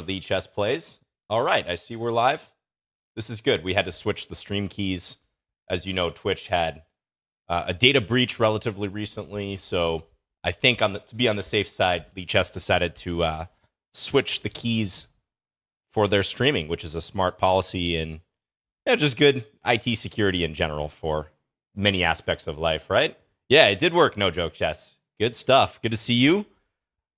Lichess plays. All right, I see we're live. This is good. We had to switch the stream keys. As you know, Twitch had uh, a data breach relatively recently, so I think on the, to be on the safe side, Lichess decided to uh, switch the keys for their streaming, which is a smart policy and yeah, just good IT security in general for many aspects of life, right? Yeah, it did work. No joke, Chess. Good stuff. Good to see you.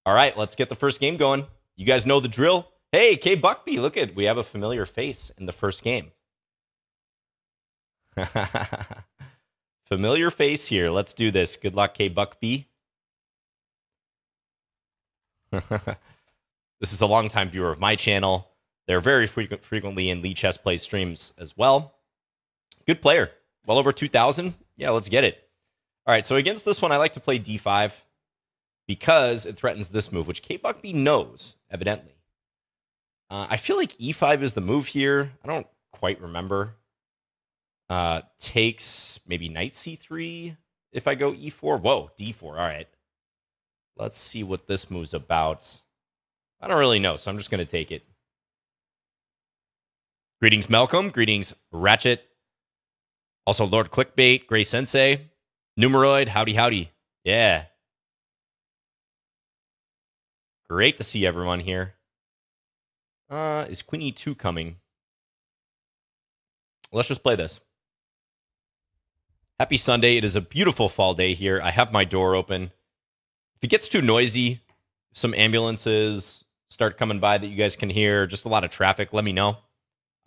All right, let's get the first game going. You guys know the drill. Hey, K Buckby, look at we have a familiar face in the first game. familiar face here. Let's do this. Good luck, K Buckby. this is a longtime viewer of my channel. They're very frequent, frequently in Lichess Play streams as well. Good player. Well over 2,000. Yeah, let's get it. All right, so against this one, I like to play d5 because it threatens this move, which K Buckby knows, evidently. Uh, I feel like e5 is the move here. I don't quite remember. Uh, takes maybe knight c3 if I go e4. Whoa, d4. All right. Let's see what this move's about. I don't really know, so I'm just going to take it. Greetings, Malcolm. Greetings, Ratchet. Also, Lord Clickbait, Gray Sensei, Numeroid. Howdy, howdy. Yeah. Great to see everyone here. Uh, is Queen E2 coming? Let's just play this. Happy Sunday. It is a beautiful fall day here. I have my door open. If it gets too noisy, some ambulances start coming by that you guys can hear, just a lot of traffic, let me know.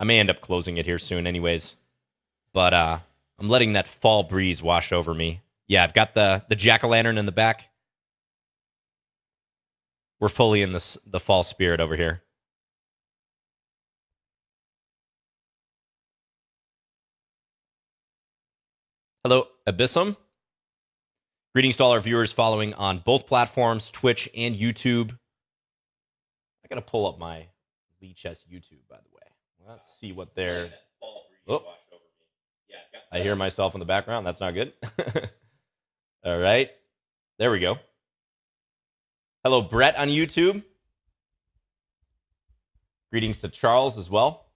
I may end up closing it here soon anyways. But uh I'm letting that fall breeze wash over me. Yeah, I've got the the jack-o'-lantern in the back. We're fully in this the fall spirit over here. Hello, Abyssum. Greetings to all our viewers following on both platforms, Twitch and YouTube. I gotta pull up my Lichess YouTube, by the way. Let's see what they're. Oh. oh. I hear myself in the background. That's not good. all right. There we go. Hello, Brett on YouTube. Greetings to Charles as well.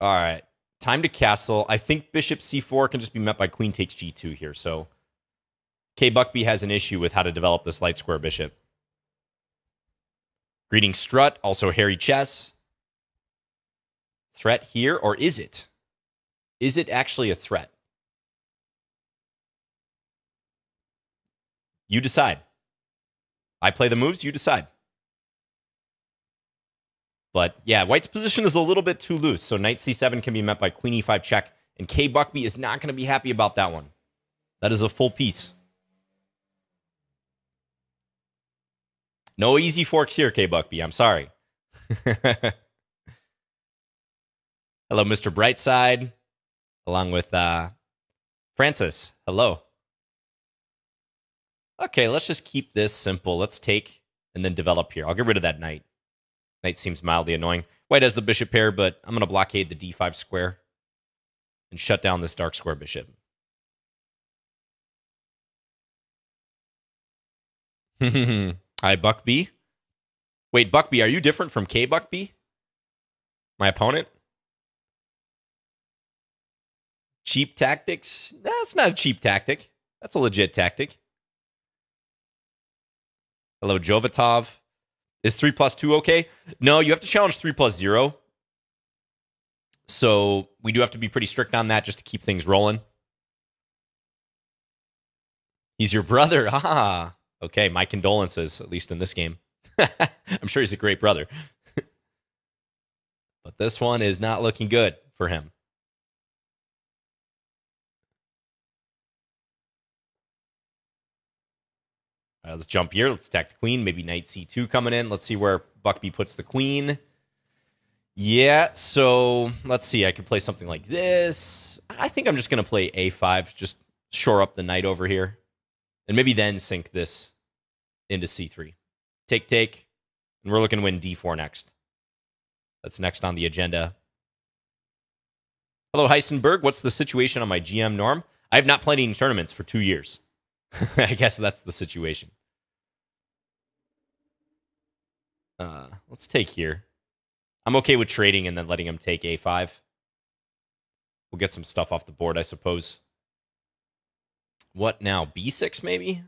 All right. Time to castle. I think bishop c4 can just be met by queen takes g2 here. So K Buckby has an issue with how to develop this light square bishop. Greeting Strut, also Harry Chess. Threat here, or is it? Is it actually a threat? You decide. I play the moves, you decide. But yeah, white's position is a little bit too loose. So knight c7 can be met by queen e5 check. And K Buckby is not going to be happy about that one. That is a full piece. No easy forks here, K Buckby. I'm sorry. Hello, Mr. Brightside, along with uh, Francis. Hello. Okay, let's just keep this simple. Let's take and then develop here. I'll get rid of that knight. Knight seems mildly annoying. White has the bishop pair, but I'm going to blockade the d5 square and shut down this dark square bishop. Hi, Buck B. Wait, Buck B, are you different from K Buck B? My opponent? Cheap tactics? That's not a cheap tactic. That's a legit tactic. Hello, Jovatov. Is 3 plus 2 okay? No, you have to challenge 3 plus 0. So we do have to be pretty strict on that just to keep things rolling. He's your brother. Ah, okay. My condolences, at least in this game. I'm sure he's a great brother. but this one is not looking good for him. Right, let's jump here. Let's attack the queen. Maybe knight c2 coming in. Let's see where Buckby puts the queen. Yeah, so let's see. I could play something like this. I think I'm just going to play a5, just shore up the knight over here. And maybe then sink this into c3. Take, take. And we're looking to win d4 next. That's next on the agenda. Hello, Heisenberg. What's the situation on my GM norm? I have not played any tournaments for two years. I guess that's the situation. Uh, let's take here. I'm okay with trading and then letting him take a5. We'll get some stuff off the board, I suppose. What now? b6 maybe?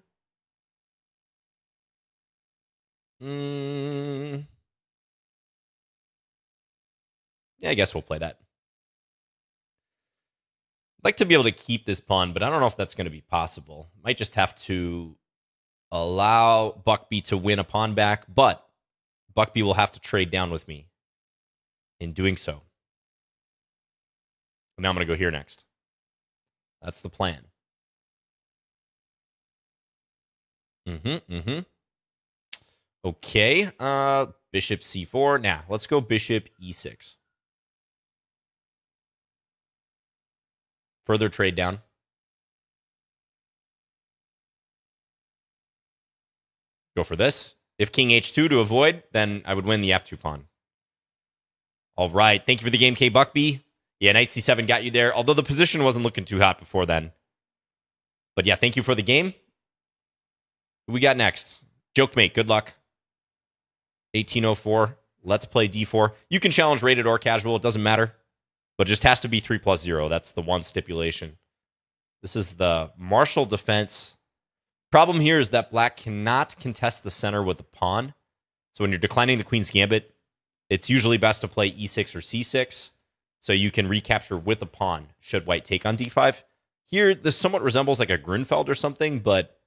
Mm. Yeah, I guess we'll play that. Like to be able to keep this pawn, but I don't know if that's going to be possible. Might just have to allow Buckby to win a pawn back, but Buckby will have to trade down with me in doing so. Now I'm going to go here next. That's the plan. Mm-hmm, mm-hmm. Okay, uh, bishop c4. Now, let's go bishop e6. Further trade down. Go for this. If king h2 to avoid, then I would win the f2 pawn. All right. Thank you for the game, K Buckby. Yeah, knight c7 got you there, although the position wasn't looking too hot before then. But yeah, thank you for the game. Who we got next? Joke mate, good luck. 1804. Let's play d4. You can challenge rated or casual, it doesn't matter. But just has to be 3 plus 0. That's the one stipulation. This is the Marshall defense. Problem here is that black cannot contest the center with a pawn. So when you're declining the queen's gambit, it's usually best to play e6 or c6 so you can recapture with a pawn should white take on d5. Here, this somewhat resembles like a Grunfeld or something, but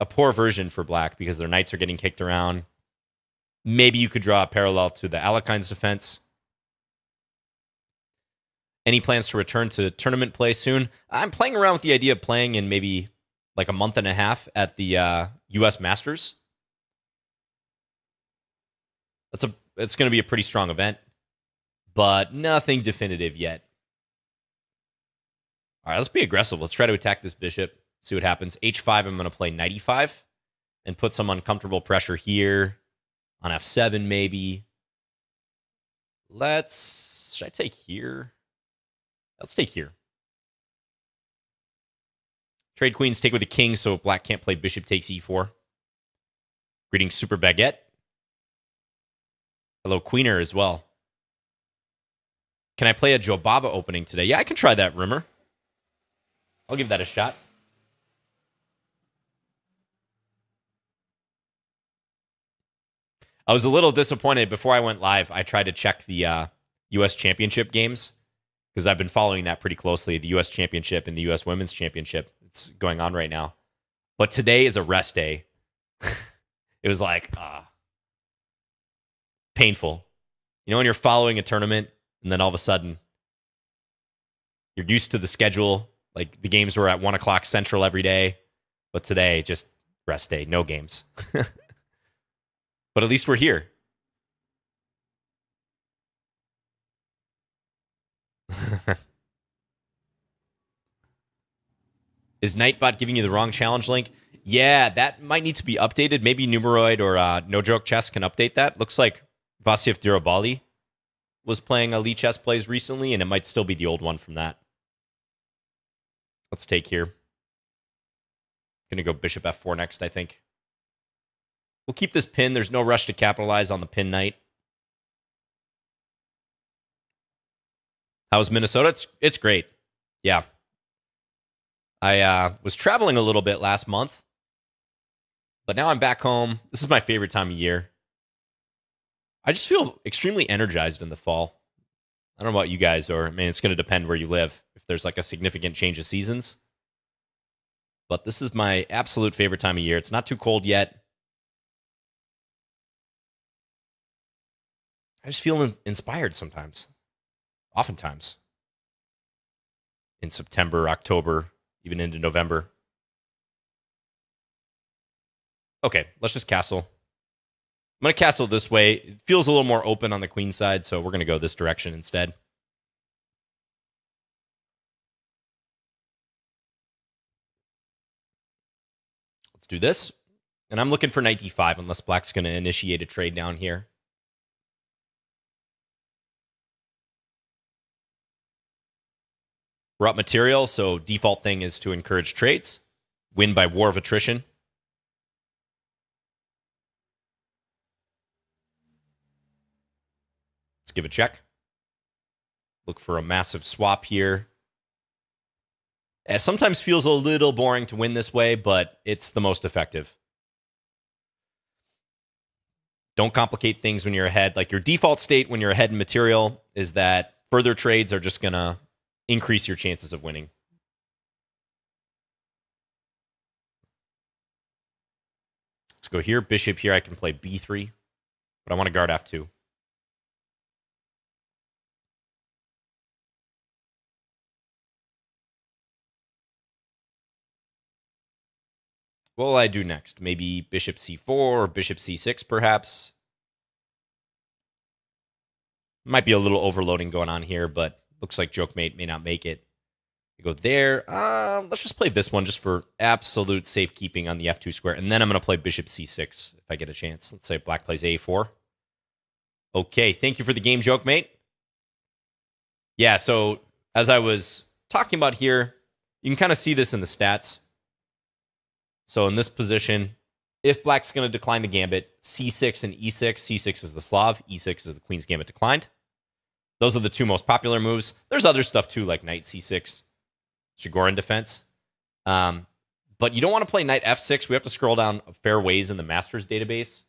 a poor version for black because their knights are getting kicked around. Maybe you could draw a parallel to the Alekhine's defense. Any plans to return to tournament play soon? I'm playing around with the idea of playing in maybe like a month and a half at the uh, U.S. Masters. That's a it's going to be a pretty strong event, but nothing definitive yet. All right, let's be aggressive. Let's try to attack this bishop. See what happens. H5, I'm going to play knight e5 and put some uncomfortable pressure here on f7 maybe. Let's, should I take here? Let's take here. Trade queens take with the king, so black can't play bishop takes e4. Greetings, Super Baguette. Hello, Queener as well. Can I play a Jobava opening today? Yeah, I can try that, Rimmer. I'll give that a shot. I was a little disappointed before I went live. I tried to check the uh, U.S. Championship games because I've been following that pretty closely. The U.S. Championship and the U.S. Women's Championship. It's going on right now. But today is a rest day. it was like uh, painful. You know, when you're following a tournament and then all of a sudden you're used to the schedule. Like the games were at one o'clock central every day, but today just rest day, no games. but at least we're here. Is Nightbot giving you the wrong challenge link? Yeah, that might need to be updated. Maybe Numeroid or uh, No Joke Chess can update that. Looks like Vasif Durarbayli was playing a Lichess Plays recently, and it might still be the old one from that. Let's take here. Gonna go bishop f4 next, I think. We'll keep this pin. There's no rush to capitalize on the pin knight. How's Minnesota? It's it's great. Yeah. I uh, was traveling a little bit last month, but now I'm back home. This is my favorite time of year. I just feel extremely energized in the fall. I don't know about you guys, or I mean, it's going to depend where you live. If there's like a significant change of seasons, but this is my absolute favorite time of year. It's not too cold yet. I just feel inspired sometimes oftentimes in September, October, even into November. Okay, let's just castle. I'm going to castle this way. It feels a little more open on the queen side, so we're going to go this direction instead. Let's do this. And I'm looking for knight d5 unless black's going to initiate a trade down here. Brought material, so default thing is to encourage trades. Win by war of attrition. Let's give a check. Look for a massive swap here. It sometimes feels a little boring to win this way, but it's the most effective. Don't complicate things when you're ahead. Like your default state when you're ahead in material is that further trades are just going to increase your chances of winning. Let's go here. Bishop here. I can play b3, but I want to guard f2. What will I do next? Maybe bishop c4 or bishop c6, perhaps? Might be a little overloading going on here, but looks like Joke Mate may not make it. Go there. Uh, let's just play this one just for absolute safekeeping on the f2 square. And then I'm going to play bishop c6 if I get a chance. Let's say black plays a4. Okay, thank you for the game, Joke Mate. Yeah, so as I was talking about here, you can kind of see this in the stats. So in this position, if black's going to decline the gambit, c6 and e6, c6 is the Slav, e6 is the queen's gambit declined. Those are the two most popular moves. There's other stuff too, like knight c6, Chigorin defense. Um, but you don't want to play knight f6. We have to scroll down a fair ways in the master's database.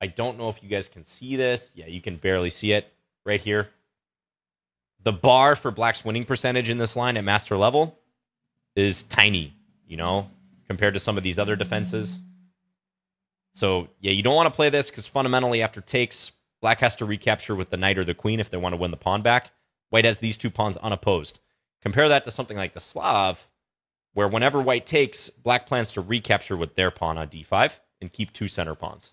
I don't know if you guys can see this. Yeah, you can barely see it right here. The bar for black's winning percentage in this line at master level is tiny, you know, compared to some of these other defenses. So, yeah, you don't want to play this because fundamentally, after takes, black has to recapture with the knight or the queen if they want to win the pawn back. White has these two pawns unopposed. Compare that to something like the Slav, where whenever white takes, black plans to recapture with their pawn on d5 and keep two center pawns.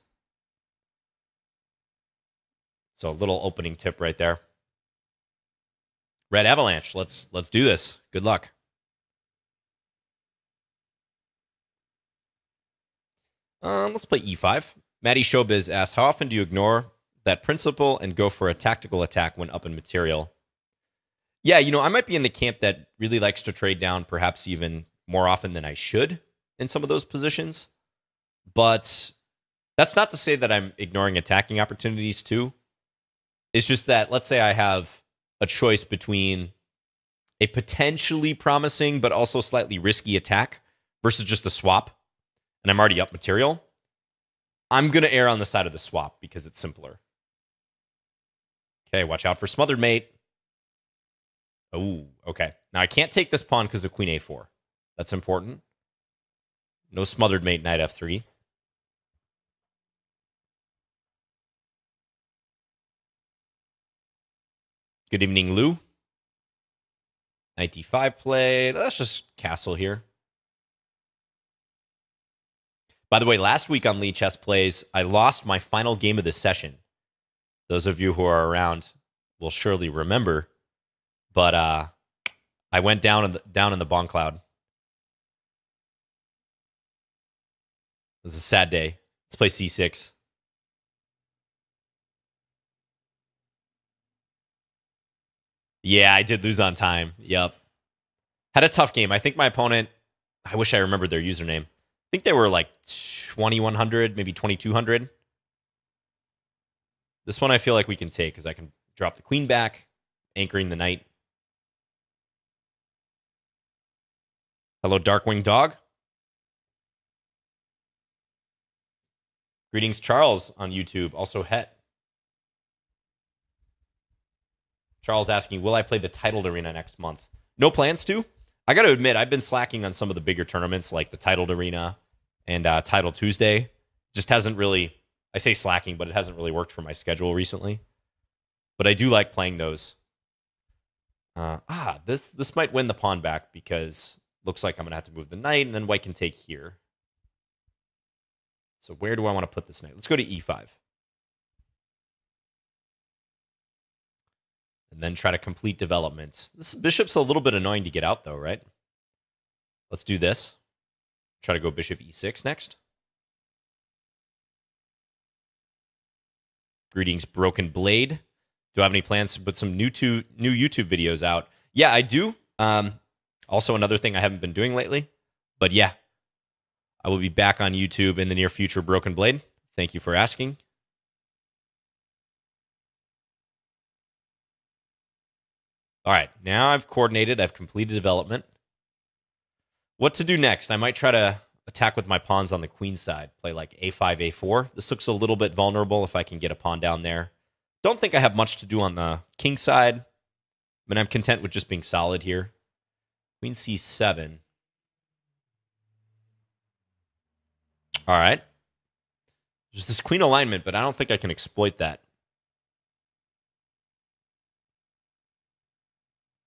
So a little opening tip right there. Red Avalanche, let's let's do this. Good luck. Um, let's play e5. Maddie Showbiz asks, how often do you ignore that principle and go for a tactical attack when up in material? Yeah, you know, I might be in the camp that really likes to trade down, perhaps even more often than I should in some of those positions. But that's not to say that I'm ignoring attacking opportunities too. It's just that, let's say I have a choice between a potentially promising but also slightly risky attack versus just a swap and I'm already up material, I'm going to err on the side of the swap because it's simpler. Okay, watch out for smothered mate. Oh, okay. Now I can't take this pawn because of queen a4. That's important. No smothered mate knight f3. Good evening, Lou. Knight d5 played. Let's just castle here. By the way, last week on Lichess Plays, I lost my final game of the session. Those of you who are around will surely remember. But uh, I went down in the, down in the bomb cloud. It was a sad day. Let's play C6. Yeah, I did lose on time. Yep. Had a tough game. I think my opponent, I wish I remembered their username I think they were like 2100, maybe 2200. This one I feel like we can take because I can drop the queen back, anchoring the knight. Hello, Darkwing Dog. Greetings, Charles on YouTube. Also, Het. Charles asking, will I play the titled arena next month? No plans to. I got to admit, I've been slacking on some of the bigger tournaments like the Titled Arena and uh, Title Tuesday. Just hasn't really, I say slacking, but it hasn't really worked for my schedule recently. But I do like playing those. Uh, ah, this this might win the pawn back because looks like I'm gonna have to move the knight, and then white can take here. So where do I want to put this knight? Let's go to e5. and then try to complete development. This bishop's a little bit annoying to get out, though, right? Let's do this. Try to go bishop e6 next. Greetings, Broken Blade. Do I have any plans to put some new, to, new YouTube videos out? Yeah, I do. Um, also, another thing I haven't been doing lately. But yeah, I will be back on YouTube in the near future, Broken Blade. Thank you for asking. All right, now I've coordinated, I've completed development. What to do next? I might try to attack with my pawns on the queen side, play like a5, a4. This looks a little bit vulnerable if I can get a pawn down there. Don't think I have much to do on the king side. I mean, I'm content with just being solid here. Queen c7. All right. There's this queen alignment, but I don't think I can exploit that.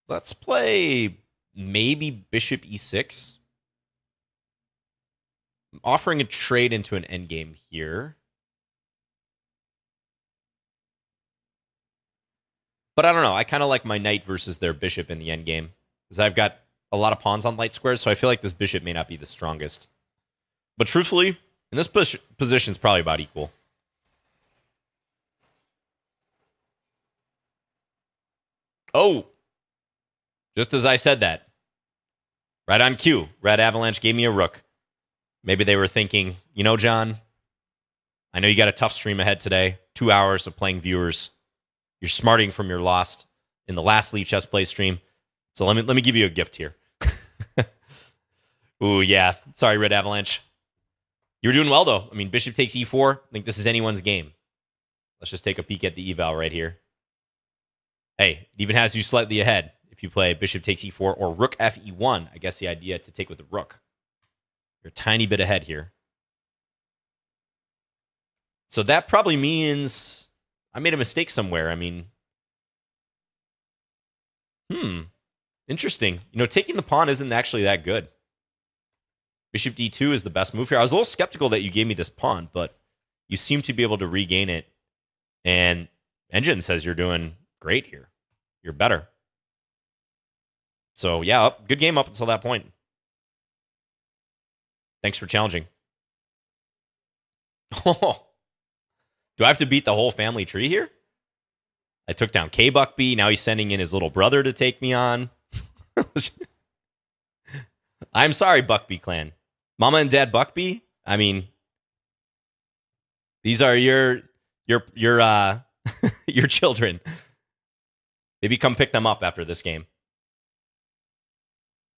Let's play maybe bishop e6. Offering a trade into an endgame here. But I don't know. I kind of like my knight versus their bishop in the endgame. Because I've got a lot of pawns on light squares, so I feel like this bishop may not be the strongest. But truthfully, in this position, it's probably about equal. Oh, just as I said that. Right on cue, Red Avalanche gave me a rook. Maybe they were thinking, you know, John, I know you got a tough stream ahead today, two hours of playing viewers. You're smarting from your lost in the last Lichess Play stream. So let me let me give you a gift here. Ooh, yeah. Sorry, Red Avalanche. You were doing well though. I mean, Bishop takes e4. I think this is anyone's game. Let's just take a peek at the eval right here. Hey, it even has you slightly ahead if you play bishop takes e4 or rook fe1. I guess the idea to take with the rook. You're a tiny bit ahead here. So that probably means I made a mistake somewhere. I mean, hmm, interesting. You know, taking the pawn isn't actually that good. Bishop d2 is the best move here. I was a little skeptical that you gave me this pawn, but you seem to be able to regain it. And Engine says you're doing great here. You're better. So, yeah, good game up until that point. Thanks for challenging. Oh, do I have to beat the whole family tree here? I took down K Buckby. Now he's sending in his little brother to take me on. I'm sorry, Buckby clan. Mama and Dad Buckby. I mean, these are your your your uh your children. Maybe come pick them up after this game.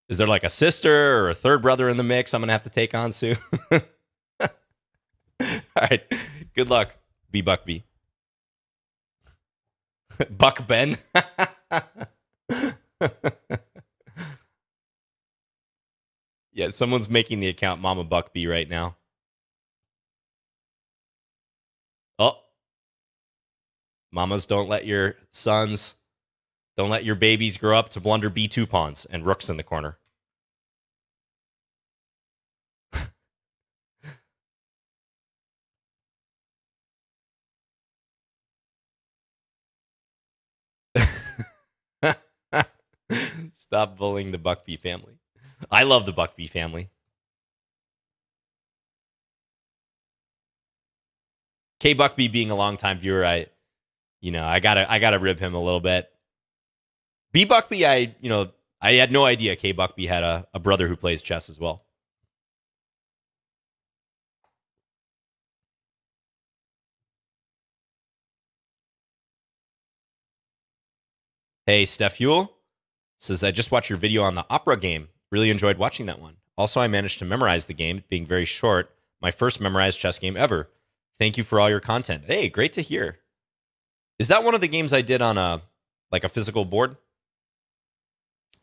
Is there like a sister or a third brother in the mix I'm gonna have to take on soon? All right. Good luck, B Buckby. Buck Ben. yeah, someone's making the account Mama Buckby right now. Oh. Mamas don't let your sons don't let your babies grow up to blunder b2 pawns and rooks in the corner. Stop bullying the Buckby family. I love the Buckby family. K Buckby being a longtime viewer, I you know, I gotta I gotta rib him a little bit. B Buckby, I you know I had no idea K Buckby had a, a brother who plays chess as well. Hey, Steph Yule says, I just watched your video on the opera game. Really enjoyed watching that one. Also, I managed to memorize the game, being very short. My first memorized chess game ever. Thank you for all your content. Hey, great to hear. Is that one of the games I did on a like a physical board?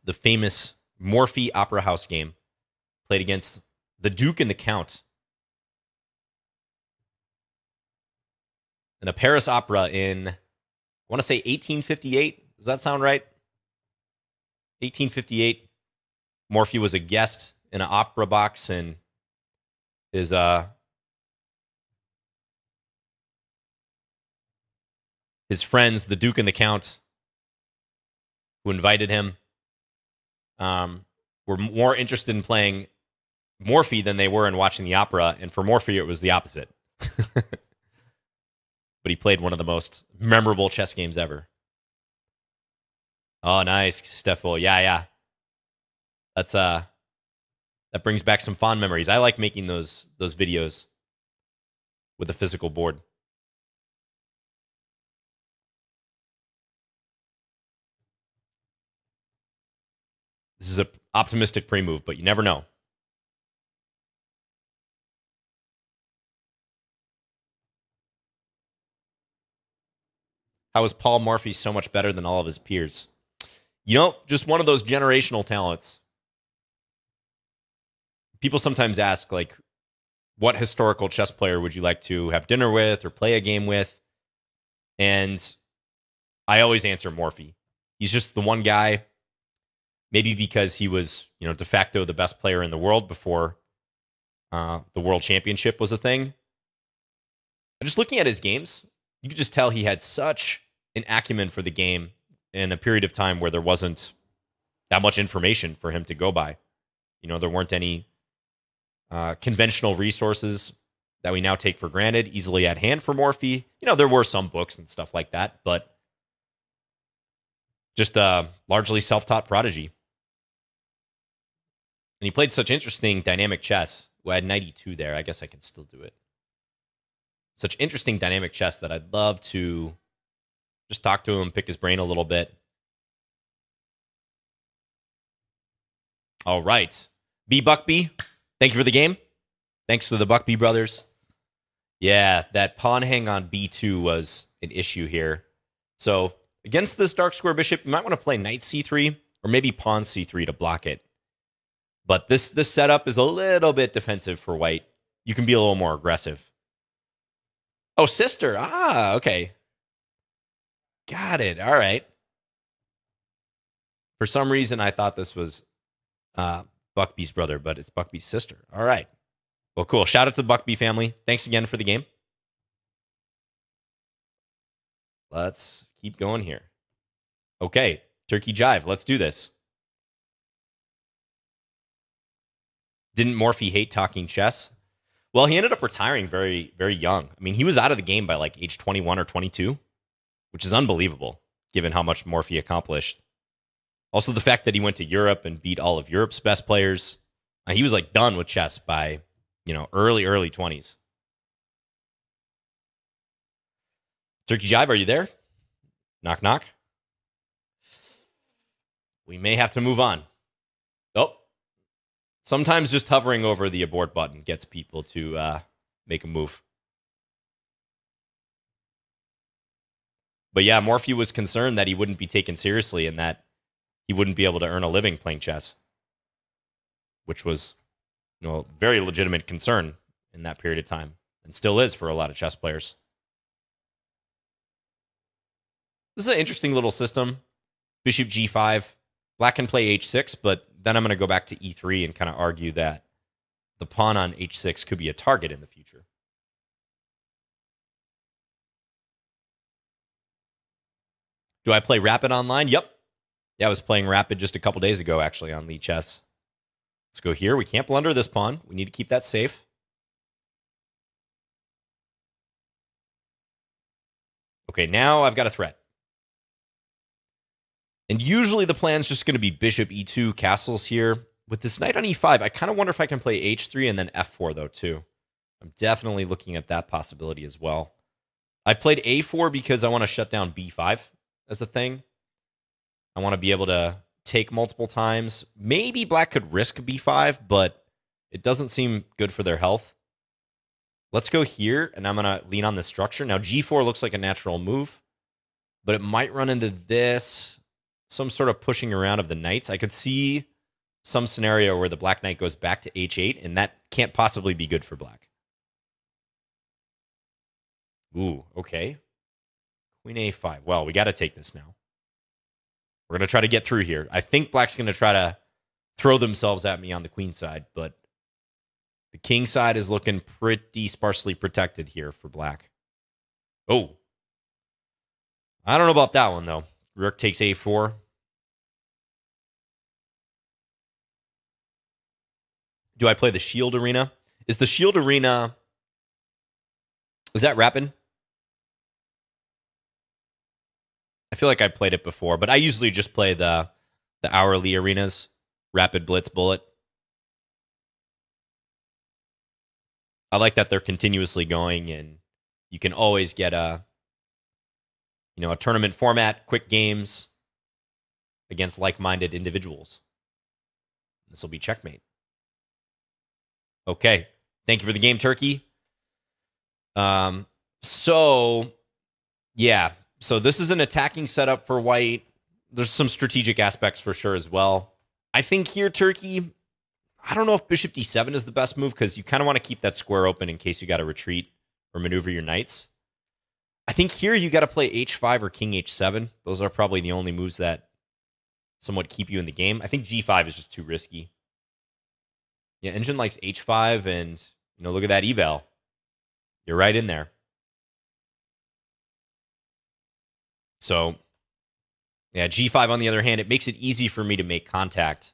The famous Morphy Opera House game, played against the Duke and the Count. In a Paris opera in, I want to say 1858. Does that sound right? 1858. Morphy was a guest in an opera box and his uh his friends, the Duke and the Count, who invited him, um, were more interested in playing Morphy than they were in watching the opera. And for Morphy, it was the opposite. but he played one of the most memorable chess games ever. Oh, nice, Steffel. Yeah, yeah. That's uh that brings back some fond memories. I like making those those videos with a physical board. This is an optimistic pre move, but you never know. How is Paul Morphy so much better than all of his peers? You know, just one of those generational talents. People sometimes ask, like, what historical chess player would you like to have dinner with or play a game with? And I always answer Morphy. He's just the one guy, maybe because he was, you know, de facto the best player in the world before uh, the world championship was a thing. And just looking at his games, you could just tell he had such an acumen for the game in a period of time where there wasn't that much information for him to go by. You know, there weren't any uh, conventional resources that we now take for granted easily at hand for Morphy. You know, there were some books and stuff like that, but just a largely self taught prodigy. And he played such interesting dynamic chess. Well, I had 92 there. I guess I can still do it. Such interesting dynamic chess that I'd love to just talk to him, pick his brain a little bit. All right. B Buckby, Thank you for the game. Thanks to the Buckby brothers. Yeah, that pawn hang on b2 was an issue here. So against this dark square bishop, you might want to play knight c3 or maybe pawn c3 to block it. But this this setup is a little bit defensive for white. You can be a little more aggressive. Oh, sister. Ah, okay. Got it. All right. For some reason, I thought this was uh, Buckby's brother, but it's Buckby's sister. All right. Well, cool. Shout out to the Buckby family. Thanks again for the game. Let's keep going here. Okay, Turkey Jive. Let's do this. Didn't Morphy hate talking chess? Well, he ended up retiring very, very young. I mean, he was out of the game by like age 21 or 22, which is unbelievable given how much Morphy accomplished also, the fact that he went to Europe and beat all of Europe's best players. Uh, he was like done with chess by, you know, early, early 20s. Turkey Jive, are you there? Knock, knock. We may have to move on. Sometimes just hovering over the abort button gets people to uh, make a move. But yeah, Morphy was concerned that he wouldn't be taken seriously and that he wouldn't be able to earn a living playing chess, which was, you know, a very legitimate concern in that period of time, and still is for a lot of chess players. This is an interesting little system. Bishop g5. Black can play h6, but then I'm going to go back to e3 and kind of argue that the pawn on h6 could be a target in the future. Do I play Rapid online? Yep. Yeah, I was playing Rapid just a couple days ago, actually, on Lichess. Let's go here. We can't blunder this pawn. We need to keep that safe. Okay, now I've got a threat. And usually the plan's just going to be bishop e2, castles here. With this knight on e5, I kind of wonder if I can play h3 and then f4, though, too. I'm definitely looking at that possibility as well. I've played a4 because I want to shut down b5 as a thing. I want to be able to take multiple times. Maybe black could risk b5, but it doesn't seem good for their health. Let's go here, and I'm going to lean on the structure. Now, g4 looks like a natural move, but it might run into this, some sort of pushing around of the knights. I could see some scenario where the black knight goes back to h8, and that can't possibly be good for black. Ooh, okay. Queen a5. Well, we got to take this now. We're going to try to get through here. I think black's going to try to throw themselves at me on the queen side, but the king side is looking pretty sparsely protected here for black. Oh. I don't know about that one, though. Rook takes a4. Do I play the shield arena? Is the shield arena... Is that rapid? I feel like I played it before, but I usually just play the the hourly arenas, rapid blitz bullet. I like that they're continuously going and you can always get a you know, a tournament format, quick games against like-minded individuals. This will be checkmate. Okay. Thank you for the game, Turkey. Um, so yeah. So this is an attacking setup for white. There's some strategic aspects for sure as well. I think here, Turkey, I don't know if bishop d7 is the best move because you kind of want to keep that square open in case you got to retreat or maneuver your knights. I think here you got to play h5 or king h7. Those are probably the only moves that somewhat keep you in the game. I think g5 is just too risky. Yeah, engine likes h5, and you know, look at that eval. You're right in there. So, yeah, g5 on the other hand, it makes it easy for me to make contact.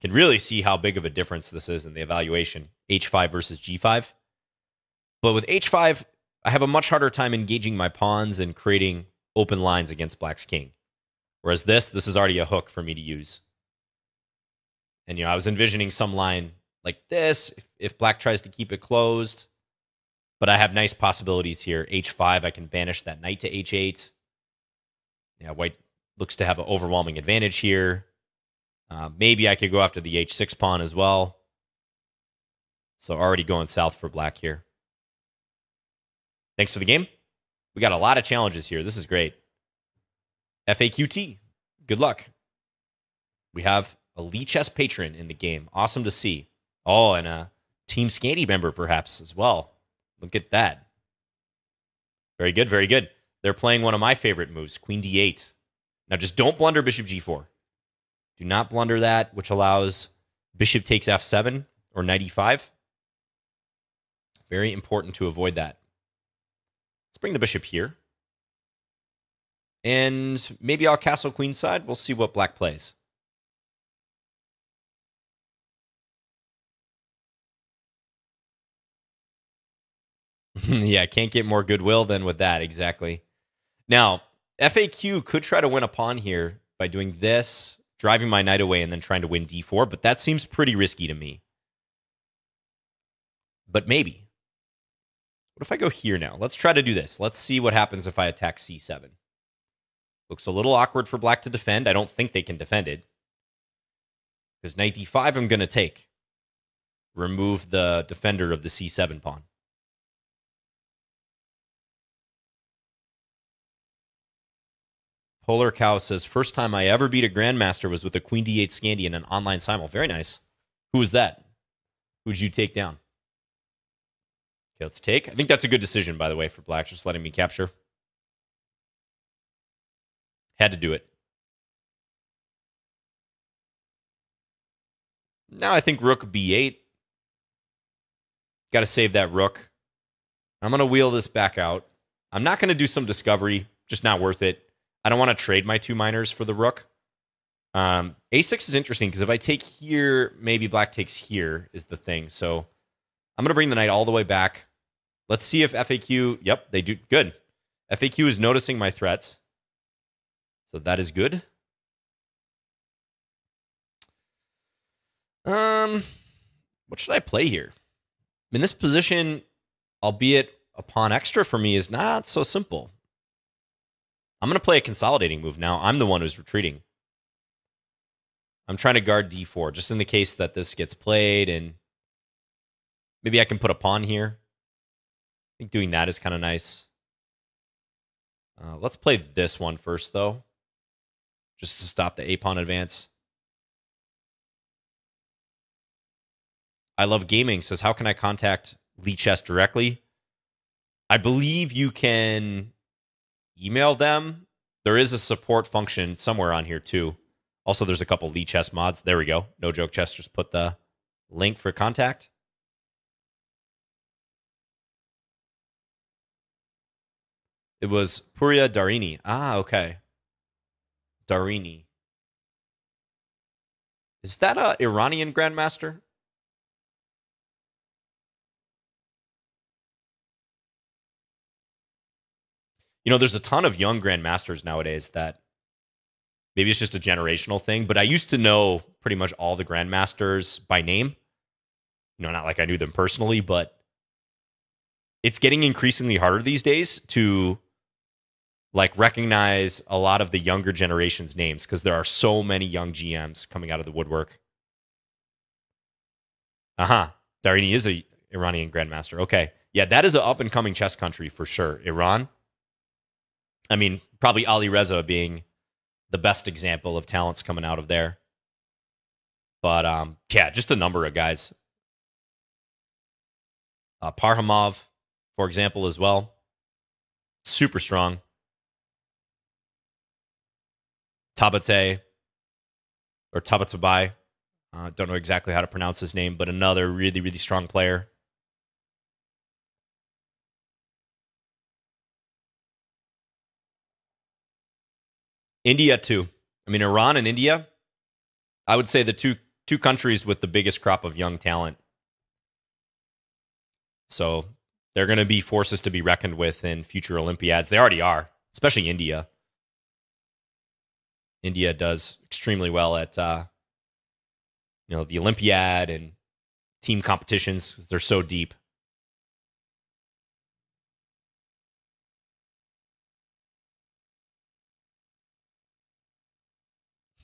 Can really see how big of a difference this is in the evaluation, h5 versus g5. But with h5, I have a much harder time engaging my pawns and creating open lines against black's king. Whereas this, this is already a hook for me to use. And, you know, I was envisioning some line like this if, if black tries to keep it closed. But I have nice possibilities here. h5, I can banish that knight to h8. Yeah, white looks to have an overwhelming advantage here. Uh, maybe I could go after the h6 pawn as well. So already going south for black here. Thanks for the game. We got a lot of challenges here. This is great. FAQT, good luck. We have a Lichess patron in the game. Awesome to see. Oh, and a Team Scandy member perhaps as well. Look at that. Very good, very good. They're playing one of my favorite moves, Queen D8. Now just don't blunder Bishop G4. Do not blunder that, which allows Bishop takes F7 or Knight E5. Very important to avoid that. Let's bring the bishop here. And maybe I'll castle queenside. We'll see what black plays. yeah, can't get more goodwill than with that. Exactly. Now, FAQ could try to win a pawn here by doing this, driving my knight away, and then trying to win d4, but that seems pretty risky to me. But maybe. What if I go here now? Let's try to do this. Let's see what happens if I attack c7. Looks a little awkward for black to defend. I don't think they can defend it. Because knight d5 I'm going to take. Remove the defender of the c7 pawn. Polar Cow says, first time I ever beat a Grandmaster was with a Queen D8 Scandy in an online simul. Very nice. Who was that? Who'd you take down? Okay, let's take. I think that's a good decision, by the way, for black, just letting me capture. Had to do it. Now I think rook b8. Got to save that rook. I'm going to wheel this back out. I'm not going to do some discovery. Just not worth it. I don't want to trade my two minors for the rook. Um, a6 is interesting because if I take here, maybe black takes here is the thing. So I'm going to bring the knight all the way back. Let's see if FAQ, yep, they do good. FAQ is noticing my threats. So that is good. Um, what should I play here? In this position, albeit a pawn extra for me, is not so simple. I'm going to play a consolidating move now. I'm the one who's retreating. I'm trying to guard d4 just in the case that this gets played and maybe I can put a pawn here. I think doing that is kind of nice. Uh, let's play this one first, though, just to stop the a pawn advance. I love gaming says, How can I contact Lichess directly? I believe you can email them. There is a support function somewhere on here too. Also, there's a couple Lichess mods. There we go. No joke. Chester's put the link for contact. It was Pouria Darini. Ah, okay. Darini. Is that a Iranian grandmaster? You know, there's a ton of young grandmasters nowadays that maybe it's just a generational thing, but I used to know pretty much all the grandmasters by name. You know, not like I knew them personally, but it's getting increasingly harder these days to like recognize a lot of the younger generation's names because there are so many young GMs coming out of the woodwork. Uh huh. Darini is a Iranian grandmaster. Okay. Yeah, that is an up and coming chess country for sure. Iran. I mean, probably Alireza being the best example of talents coming out of there. But um, yeah, just a number of guys. Uh, Parhamov, for example, as well. Super strong. Tabate or Tabatabaei. I uh, don't know exactly how to pronounce his name, but another really, really strong player. India too. I mean, Iran and India. I would say the two two countries with the biggest crop of young talent. So they're going to be forces to be reckoned with in future Olympiads. They already are, especially India. India does extremely well at uh, you know the Olympiad and team competitions. They're so deep.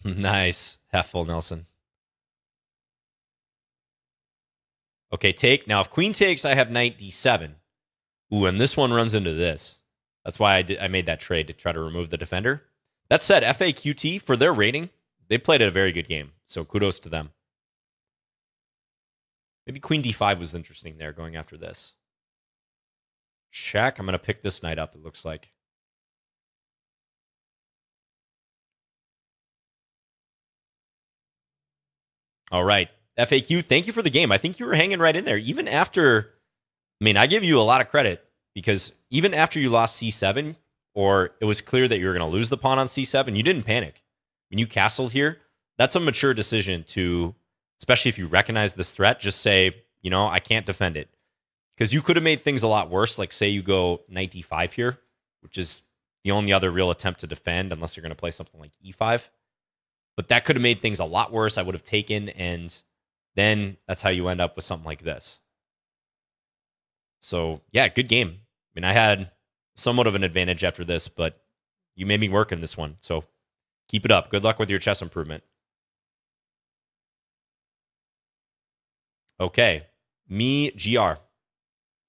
nice, Half full Nelson. Okay, take now. If Queen takes, I have knight d7. Ooh, and this one runs into this. That's why I did. I made that trade to try to remove the defender. That said, FAQT for their rating, they played a very good game. So kudos to them. Maybe Queen D5 was interesting there going after this. Check. I'm going to pick this knight up, it looks like. All right. FAQ, thank you for the game. I think you were hanging right in there. Even after, I mean, I give you a lot of credit because even after you lost C7, or it was clear that you were going to lose the pawn on c7, you didn't panic. When you castled here, that's a mature decision to, especially if you recognize this threat, just say, you know, I can't defend it. Because you could have made things a lot worse. Like, say you go knight d5 here, which is the only other real attempt to defend, unless you're going to play something like e5. But that could have made things a lot worse. I would have taken, and then that's how you end up with something like this. So, yeah, good game. I mean, I had somewhat of an advantage after this, but you made me work in this one. So keep it up. Good luck with your chess improvement. Okay. Me, GR.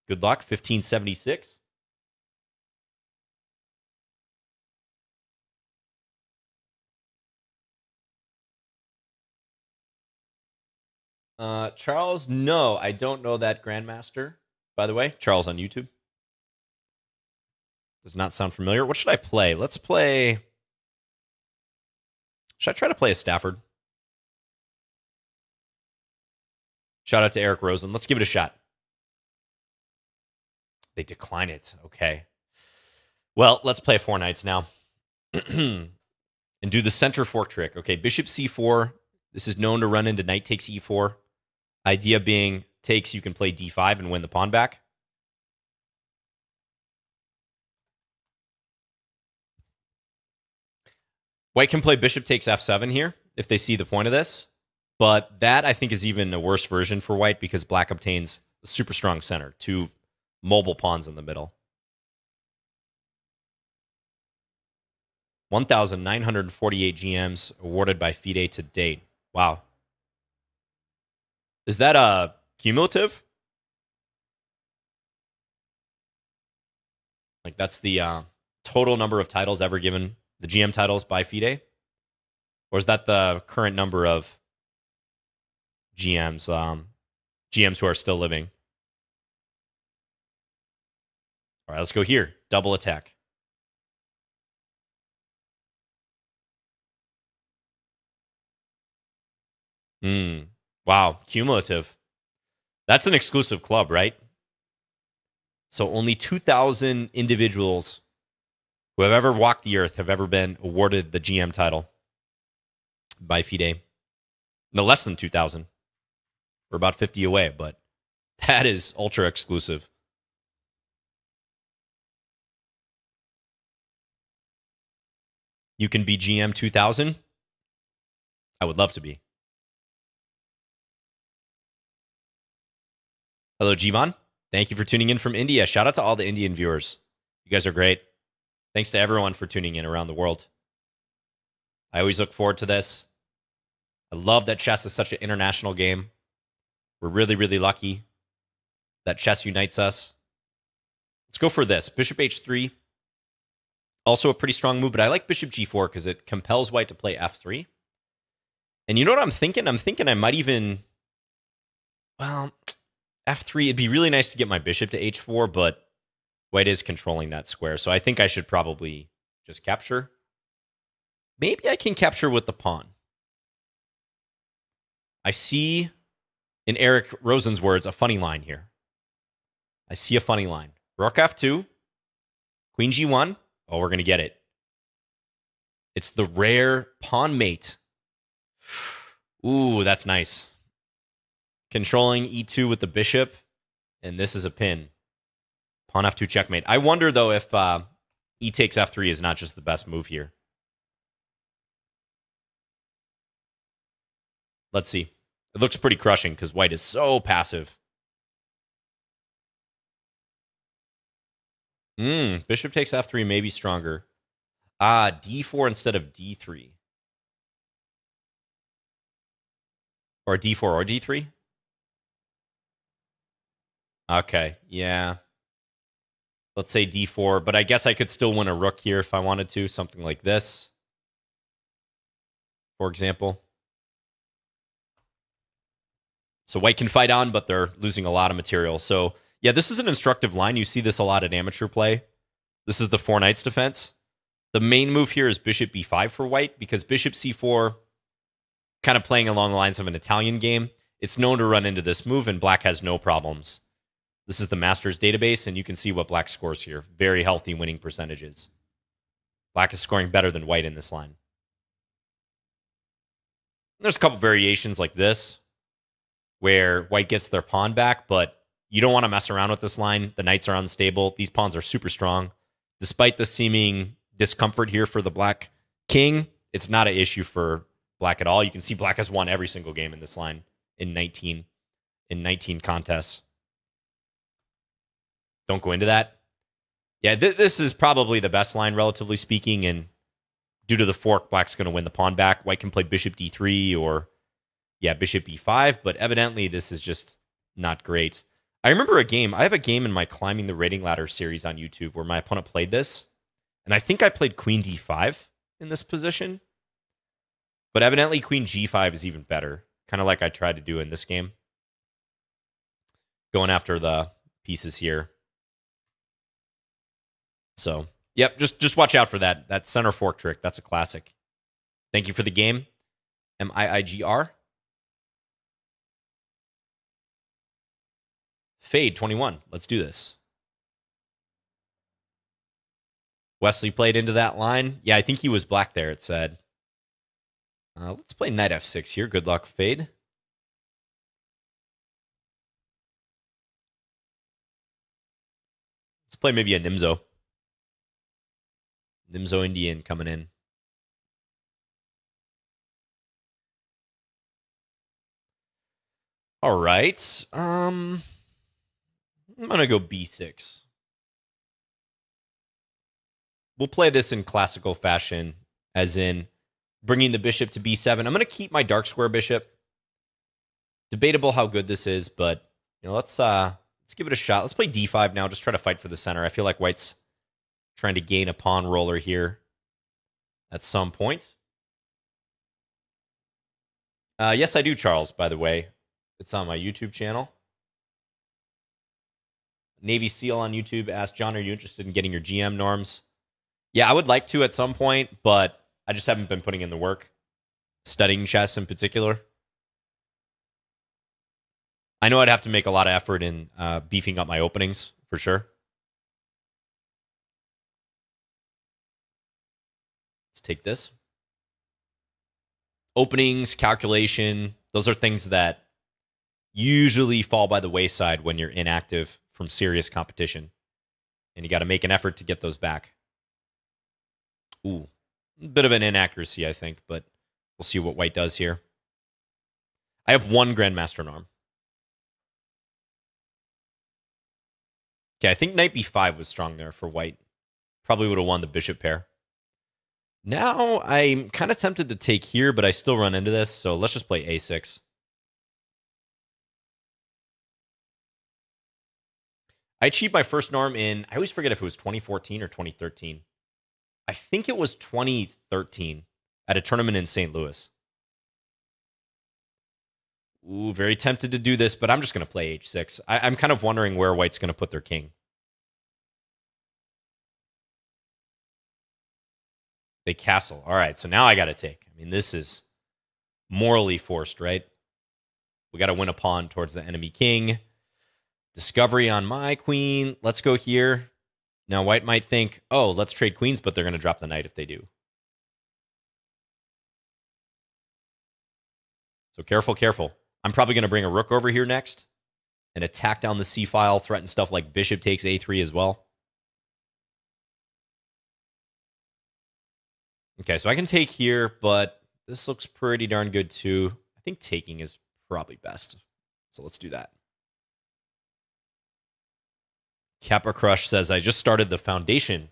Good luck. 1576. Uh, Charles, no, I don't know that Grandmaster, by the way. Charles on YouTube. Does not sound familiar. What should I play? Let's play. Should I try to play a Stafford? Shout out to Eric Rosen. Let's give it a shot. They decline it. Okay. Well, let's play four knights now. and do the center fork trick. Okay, bishop c4. This is known to run into knight takes e4. Idea being takes, you can play d5 and win the pawn back. White can play bishop takes f7 here if they see the point of this. But that, I think, is even a worse version for white because black obtains a super strong center, two mobile pawns in the middle. 1,948 GMs awarded by FIDE to date. Wow. Is that a uh, cumulative? Like that's the uh, total number of titles ever given the GM titles by FIDE? Or is that the current number of GMs, um, GMs who are still living? All right, let's go here. Double attack. Hmm. Wow. Cumulative. That's an exclusive club, right? So only 2,000 individuals who have ever walked the earth have ever been awarded the GM title by FIDE. No less than 2,000. We're about 50 away, but that is ultra exclusive. You can be GM 2000? I would love to be. Hello, Jivan. Thank you for tuning in from India. Shout out to all the Indian viewers. You guys are great. Thanks to everyone for tuning in around the world. I always look forward to this. I love that chess is such an international game. We're really, really lucky that chess unites us. Let's go for this. Bishop h3. Also a pretty strong move, but I like bishop g4 because it compels white to play f3. And you know what I'm thinking? I'm thinking I might even... Well, f3, it'd be really nice to get my bishop to h4, but white is controlling that square. So I think I should probably just capture. Maybe I can capture with the pawn. I see, in Eric Rosen's words, a funny line here. I see a funny line. Rook f2, queen g1. Oh, we're going to get it. It's the rare pawn mate. Ooh, that's nice. Controlling e2 with the bishop, and this is a pin. Pawn f2 checkmate. I wonder, though, if uh, e takes f3 is not just the best move here. Let's see. It looks pretty crushing because white is so passive. Hmm, bishop takes f3 may be stronger. Ah, d4 instead of d3. Or d4 or d3? Okay, yeah. Let's say d4, but I guess I could still win a rook here if I wanted to, something like this. For example. So white can fight on, but they're losing a lot of material. So yeah, this is an instructive line. You see this a lot in amateur play. This is the four knights defense. The main move here is bishop b5 for white because bishop c4, kind of playing along the lines of an Italian game, it's known to run into this move, and black has no problems. This is the Masters database, and you can see what black scores here. Very healthy winning percentages. Black is scoring better than white in this line. There's a couple variations like this where white gets their pawn back, but you don't want to mess around with this line. The knights are unstable. These pawns are super strong. Despite the seeming discomfort here for the black king, it's not an issue for black at all. You can see black has won every single game in this line in 19 in 19 contests. Don't go into that. Yeah, th this is probably the best line, relatively speaking, and due to the fork, black's going to win the pawn back. White can play bishop d3 or yeah, bishop e5, but evidently this is just not great. I remember a game. I have a game in my climbing the rating ladder series on YouTube where my opponent played this, and I think I played queen d5 in this position. But evidently queen g5 is even better, kind of like I tried to do in this game. Going after the pieces here. So, yep, just just watch out for that. That center fork trick. That's a classic. Thank you for the game. M I I G R. Fade 21. Let's do this. Wesley played into that line. Yeah, I think he was black there, it said. Uh, let's play knight f6 here. Good luck, Fade. Let's play maybe a Nimzo. Nimzo Indian coming in. All right. Um... I'm going to go b6. We'll play this in classical fashion, as in bringing the bishop to b7. I'm going to keep my dark square bishop. Debatable how good this is, but you know, let's uh let's give it a shot. Let's play d5 now. Just try to fight for the center. I feel like white's trying to gain a pawn roller here at some point. Uh, yes, I do, Charles, by the way. It's on my YouTube channel. Navy SEAL on YouTube asked, John, are you interested in getting your GM norms? Yeah, I would like to at some point, but I just haven't been putting in the work, studying chess in particular. I know I'd have to make a lot of effort in uh, beefing up my openings for sure. Let's take this. Openings, calculation, those are things that usually fall by the wayside when you're inactive from serious competition. And you got to make an effort to get those back. Ooh, bit of an inaccuracy, I think, but we'll see what white does here. I have one Grandmaster norm. Okay, I think knight b5 was strong there for white. Probably would have won the bishop pair. Now I'm kind of tempted to take here, but I still run into this, so let's just play a6. I achieved my first norm in, I always forget if it was 2014 or 2013. I think it was 2013 at a tournament in St. Louis. Ooh, very tempted to do this, but I'm just going to play h6. I, am kind of wondering where white's going to put their king. Castle. All right, so now I got to take. I mean, this is morally forced, right? We got to win a pawn towards the enemy king. Discovery on my queen. Let's go here. Now, white might think, oh, let's trade queens, but they're going to drop the knight if they do. So careful, careful. I'm probably going to bring a rook over here next and attack down the c file, threaten stuff like bishop takes a3 as well. Okay, so I can take here, but this looks pretty darn good too. I think taking is probably best. So let's do that. Kappa Crush says, I just started the Foundation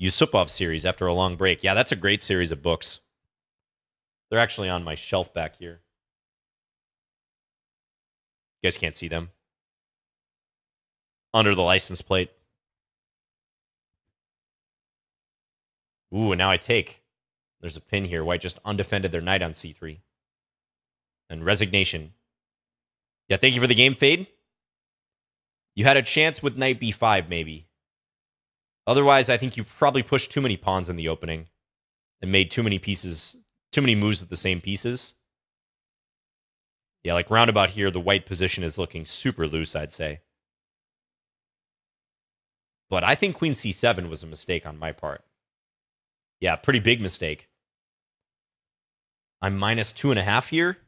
Yusupov series after a long break. Yeah, that's a great series of books. They're actually on my shelf back here. You guys can't see them. Under the license plate. Ooh, and now I take. There's a pin here. White just undefended their knight on c3. And resignation. Yeah, thank you for the game, Fade. You had a chance with knight b5, maybe. Otherwise, I think you probably pushed too many pawns in the opening and made too many pieces, too many moves with the same pieces. Yeah, like roundabout here, the white position is looking super loose, I'd say. But I think queen c7 was a mistake on my part. Yeah, pretty big mistake. I'm minus two and a half here,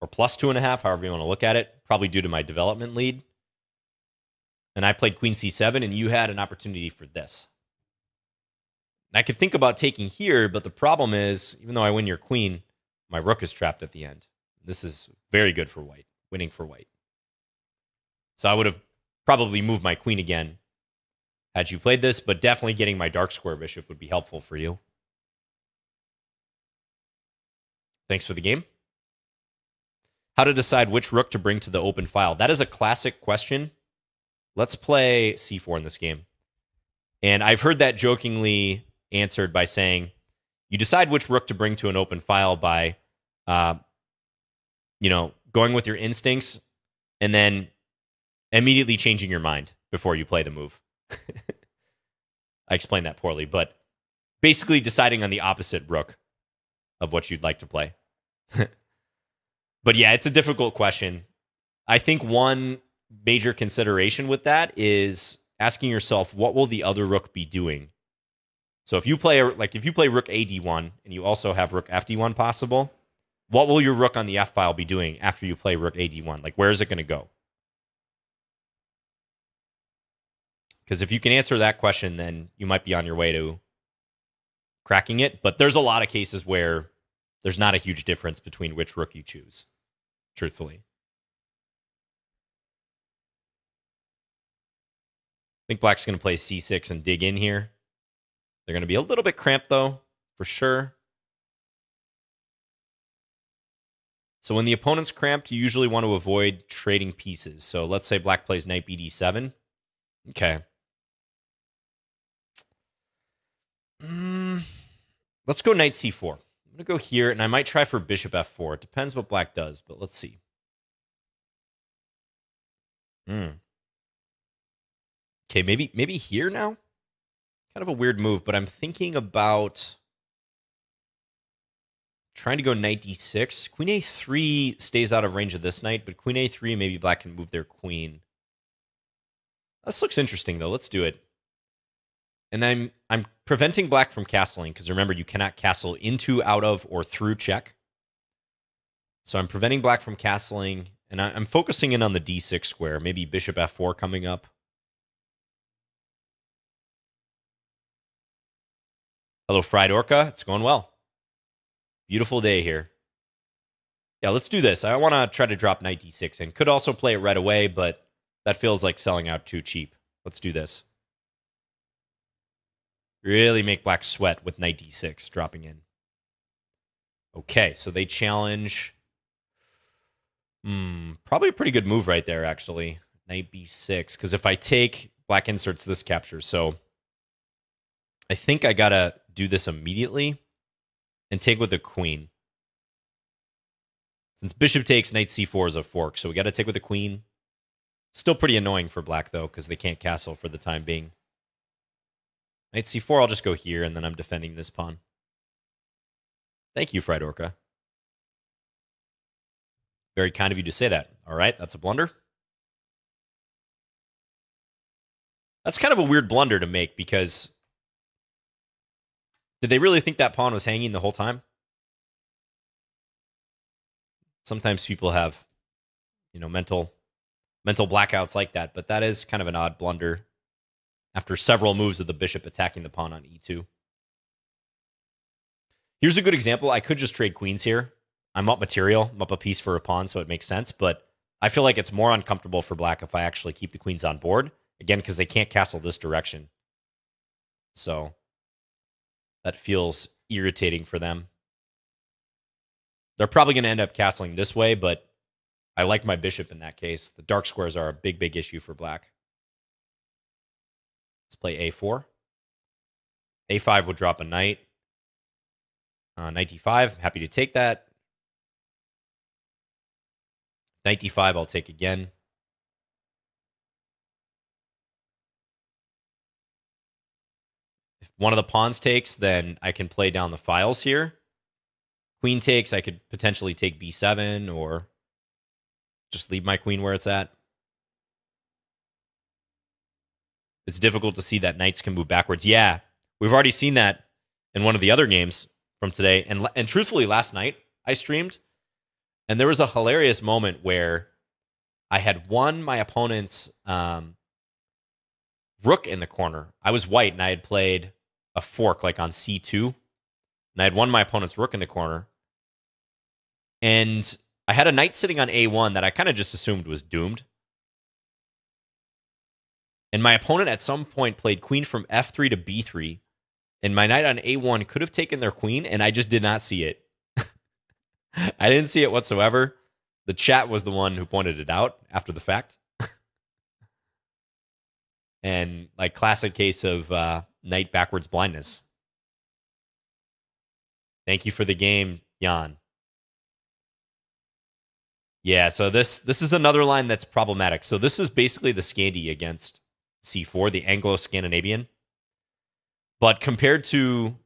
or plus two and a half, however you want to look at it, probably due to my development lead and I played queen c7, and you had an opportunity for this. And I could think about taking here, but the problem is, even though I win your queen, my rook is trapped at the end. This is very good for white, winning for white. So I would have probably moved my queen again had you played this, but definitely getting my dark square bishop would be helpful for you. Thanks for the game. How to decide which rook to bring to the open file. That is a classic question let's play c4 in this game. And I've heard that jokingly answered by saying, you decide which rook to bring to an open file by, uh, you know, going with your instincts and then immediately changing your mind before you play the move. I explained that poorly, but basically deciding on the opposite rook of what you'd like to play. but yeah, it's a difficult question. I think one major consideration with that is asking yourself, what will the other rook be doing? So if you play like if you play rook ad1 and you also have rook fd1 possible, what will your rook on the f file be doing after you play rook ad1? Like where is it going to go? Because if you can answer that question, then you might be on your way to cracking it. But there's a lot of cases where there's not a huge difference between which rook you choose, truthfully. I think black's going to play c6 and dig in here. They're going to be a little bit cramped, though, for sure. So when the opponent's cramped, you usually want to avoid trading pieces. So let's say black plays knight bd7. Okay. Mm, let's go knight c4. Going to go here, and I might try for bishop f4. It depends what black does, but let's see. Hmm. Okay, maybe maybe here now. Kind of a weird move, but I'm thinking about trying to go knight d6. Queen a3 stays out of range of this knight, but queen a3 maybe black can move their queen. This looks interesting though. Let's do it. And I'm I'm preventing black from castling because remember you cannot castle into, out of, or through check. So I'm preventing black from castling, and I, I'm focusing in on the d6 square. Maybe bishop f4 coming up. Hello, Fried Orca. It's going well. Beautiful day here. Yeah, let's do this. I want to try to drop knight d6 and could also play it right away, but that feels like selling out too cheap. Let's do this. Really make black sweat with knight d6 dropping in. Okay, so they challenge. Hmm, probably a pretty good move right there, actually. knight b6 because if I take black inserts this capture, so I think I gotta do this immediately and take with the queen. Since bishop takes, knight c4 is a fork, so we gotta take with the queen. Still pretty annoying for black though because they can't castle for the time being. Knight c4, I'll just go here and then I'm defending this pawn. Thank you, Fried Orca. Very kind of you to say that. All right, that's a blunder. That's kind of a weird blunder to make because did they really think that pawn was hanging the whole time? Sometimes people have, you know, mental mental blackouts like that, but that is kind of an odd blunder after several moves of the bishop attacking the pawn on e2. Here's a good example. I could just trade queens here. I'm up material. I'm up a piece for a pawn, so it makes sense. But I feel like it's more uncomfortable for black if I actually keep the queens on board. Again, because they can't castle this direction. So that feels irritating for them. They're probably going to end up castling this way, but I like my bishop in that case. The dark squares are a big, big issue for black. Let's play a4. a5 will drop a knight. Uh, knight d5, happy to take that. Knight d5, I'll take again. If one of the pawns takes, then I can play down the files here. Queen takes, I could potentially take b7 or just leave my queen where it's at. It's difficult to see that knights can move backwards. Yeah, we've already seen that in one of the other games from today. And and truthfully, last night I streamed, and there was a hilarious moment where I had won my opponent's um, rook in the corner. I was white, and I had played a fork like on c2, and I had won my opponent's rook in the corner. And I had a knight sitting on a1 that I kind of just assumed was doomed. And my opponent at some point played queen from f3 to b3 and my knight on a1 could have taken their queen, and I just did not see it. I didn't see it whatsoever. The chat was the one who pointed it out after the fact. and like classic case of uh, knight backwards blindness. Thank you for the game, Jan. Yeah, so this this is another line that's problematic. So this is basically the Scandi against C4, the Anglo-Scandinavian. But compared to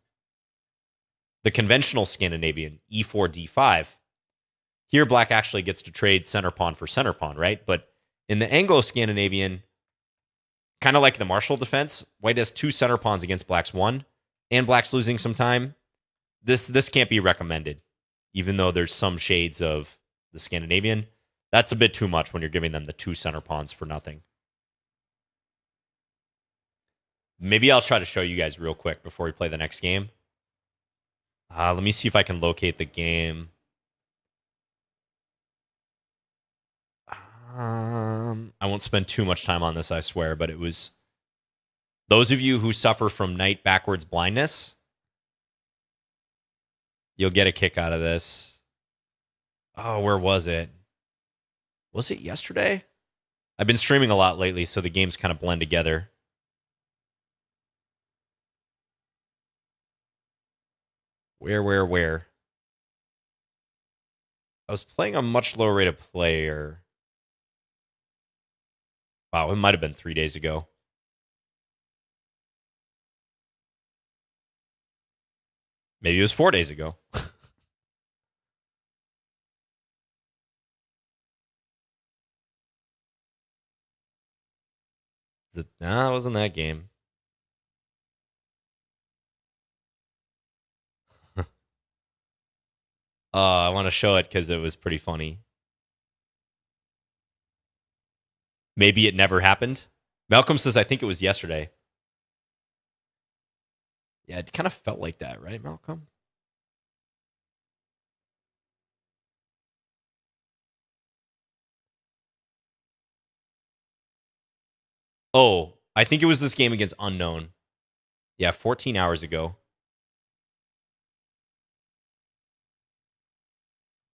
the conventional Scandinavian e4 d5, here black actually gets to trade center pawn for center pawn, right? But in the Anglo Scandinavian, kind of like the Marshall defense, white has two center pawns against black's one, and black's losing some time. This this can't be recommended, even though there's some shades of the Scandinavian. That's a bit too much when you're giving them the two center pawns for nothing. Maybe I'll try to show you guys real quick before we play the next game. Uh, let me see if I can locate the game. Um, I won't spend too much time on this, I swear, but it was those of you who suffer from night backwards blindness, you'll get a kick out of this. Oh, where was it? Was it yesterday? I've been streaming a lot lately, so the games kind of blend together. Where, where, where? I was playing a much lower rate of play, or wow, it might have been three days ago. Maybe it was four days ago. Is it, nah, it wasn't that game. Uh, I want to show it because it was pretty funny. Maybe it never happened. Malcolm says, I think it was yesterday. Yeah, it kind of felt like that, right, Malcolm? Oh, I think it was this game against Unknown. Yeah, 14 hours ago.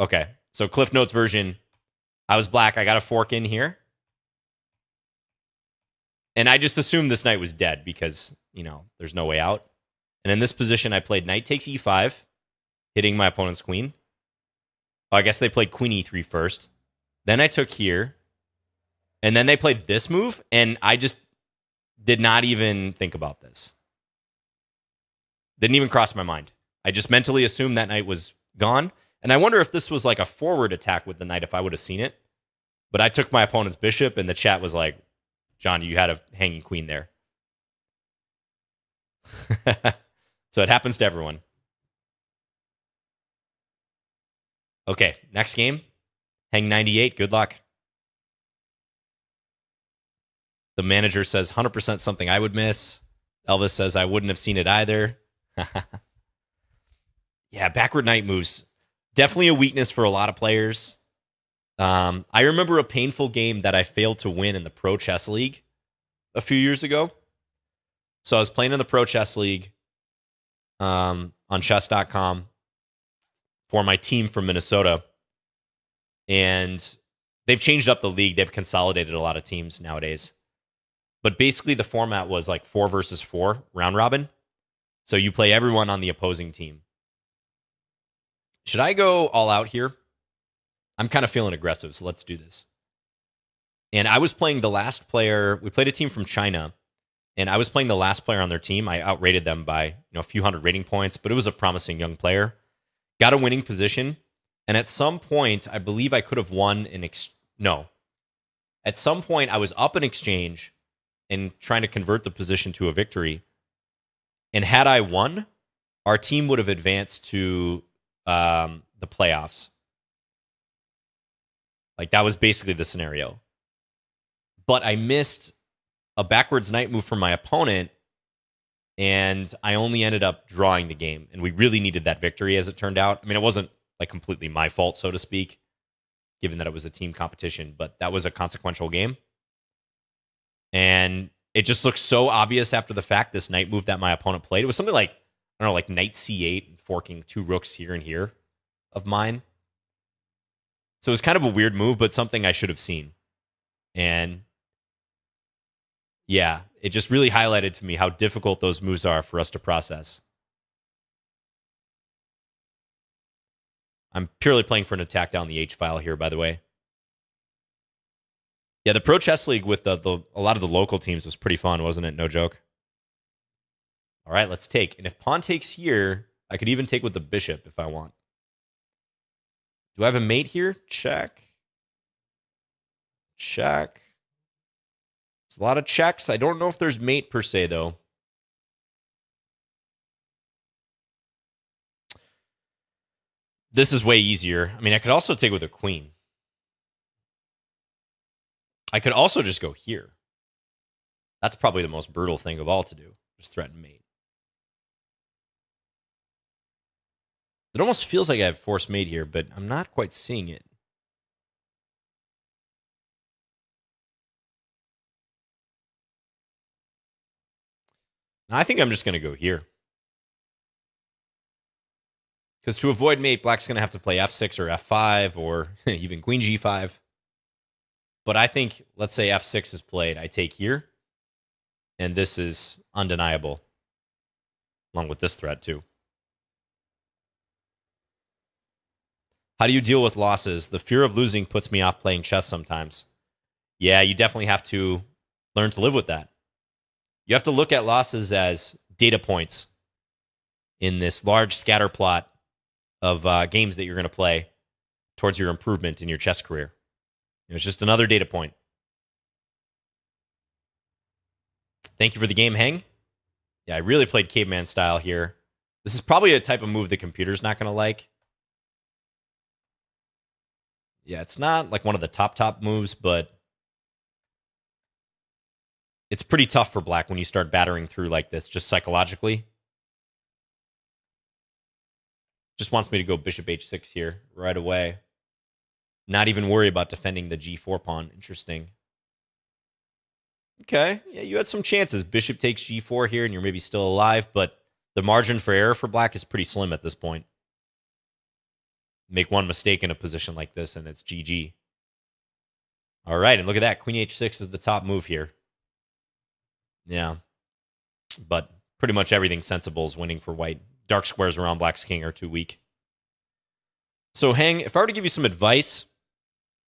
Okay. So Cliff Notes version. I was black. I got a fork in here. And I just assumed this knight was dead because, you know, there's no way out. And in this position, I played knight takes e5, hitting my opponent's queen. Oh, I guess they played queen e3 first. Then I took here. And then they played this move. And I just did not even think about this. Didn't even cross my mind. I just mentally assumed that knight was gone. And I wonder if this was like a forward attack with the knight if I would have seen it. But I took my opponent's bishop, and the chat was like, John, you had a hanging queen there. so it happens to everyone. Okay, next game. Hang 98. Good luck. The manager says 100% something I would miss. Elvis says I wouldn't have seen it either. yeah, backward knight moves. Definitely a weakness for a lot of players. Um, I remember a painful game that I failed to win in the Pro Chess League a few years ago. So I was playing in the Pro Chess League um, on chess.com for my team from Minnesota. And they've changed up the league. They've consolidated a lot of teams nowadays. But basically, the format was like four versus four round robin. So you play everyone on the opposing team. Should I go all out here? I'm kind of feeling aggressive, so let's do this. And I was playing the last player. We played a team from China, and I was playing the last player on their team. I outrated them by you know a few hundred rating points, but it was a promising young player. Got a winning position, and at some point, I believe I could have won an ex- no. At some point, I was up in exchange and trying to convert the position to a victory. And had I won, our team would have advanced to um, the playoffs. Like that was basically the scenario. But I missed a backwards knight move from my opponent, and I only ended up drawing the game. And we really needed that victory, as it turned out. I mean, it wasn't like completely my fault, so to speak, given that it was a team competition, but that was a consequential game. And it just looks so obvious after the fact this knight move that my opponent played. It was something like, I don't know, like knight c8, forking two rooks here and here of mine. So it was kind of a weird move, but something I should have seen. And yeah, it just really highlighted to me how difficult those moves are for us to process. I'm purely playing for an attack down the H file here, by the way. Yeah, the Pro Chess League with the, the a lot of the local teams was pretty fun, wasn't it? No joke. All right, let's take. And if pawn takes here, I could even take with the bishop if I want. Do I have a mate here? Check. Check. It's a lot of checks. I don't know if there's mate per se, though. This is way easier. I mean, I could also take with a queen. I could also just go here. That's probably the most brutal thing of all to do. Just threaten mate. It almost feels like I have force mate here, but I'm not quite seeing it. I think I'm just going to go here. Because to avoid mate, black's going to have to play f6 or f5 or even queen g5. But I think, let's say f6 is played, I take here, and this is undeniable, along with this threat too. How do you deal with losses? The fear of losing puts me off playing chess sometimes. Yeah, you definitely have to learn to live with that. You have to look at losses as data points in this large scatter plot of uh, games that you're going to play towards your improvement in your chess career. It was just another data point. Thank you for the game, Hang. Yeah, I really played caveman style here. This is probably a type of move the computer's not going to like. Yeah, it's not like one of the top, top moves, but it's pretty tough for black when you start battering through like this, just psychologically. Just wants me to go bishop h6 here right away. Not even worry about defending the g4 pawn. Interesting. Okay, yeah, you had some chances. Bishop takes g4 here, and you're maybe still alive, but the margin for error for black is pretty slim at this point. Make one mistake in a position like this, and it's GG. All right, and look at that. Queen h6 is the top move here. Yeah. But pretty much everything sensible is winning for white. Dark squares around black's king are too weak. So, Hang, if I were to give you some advice,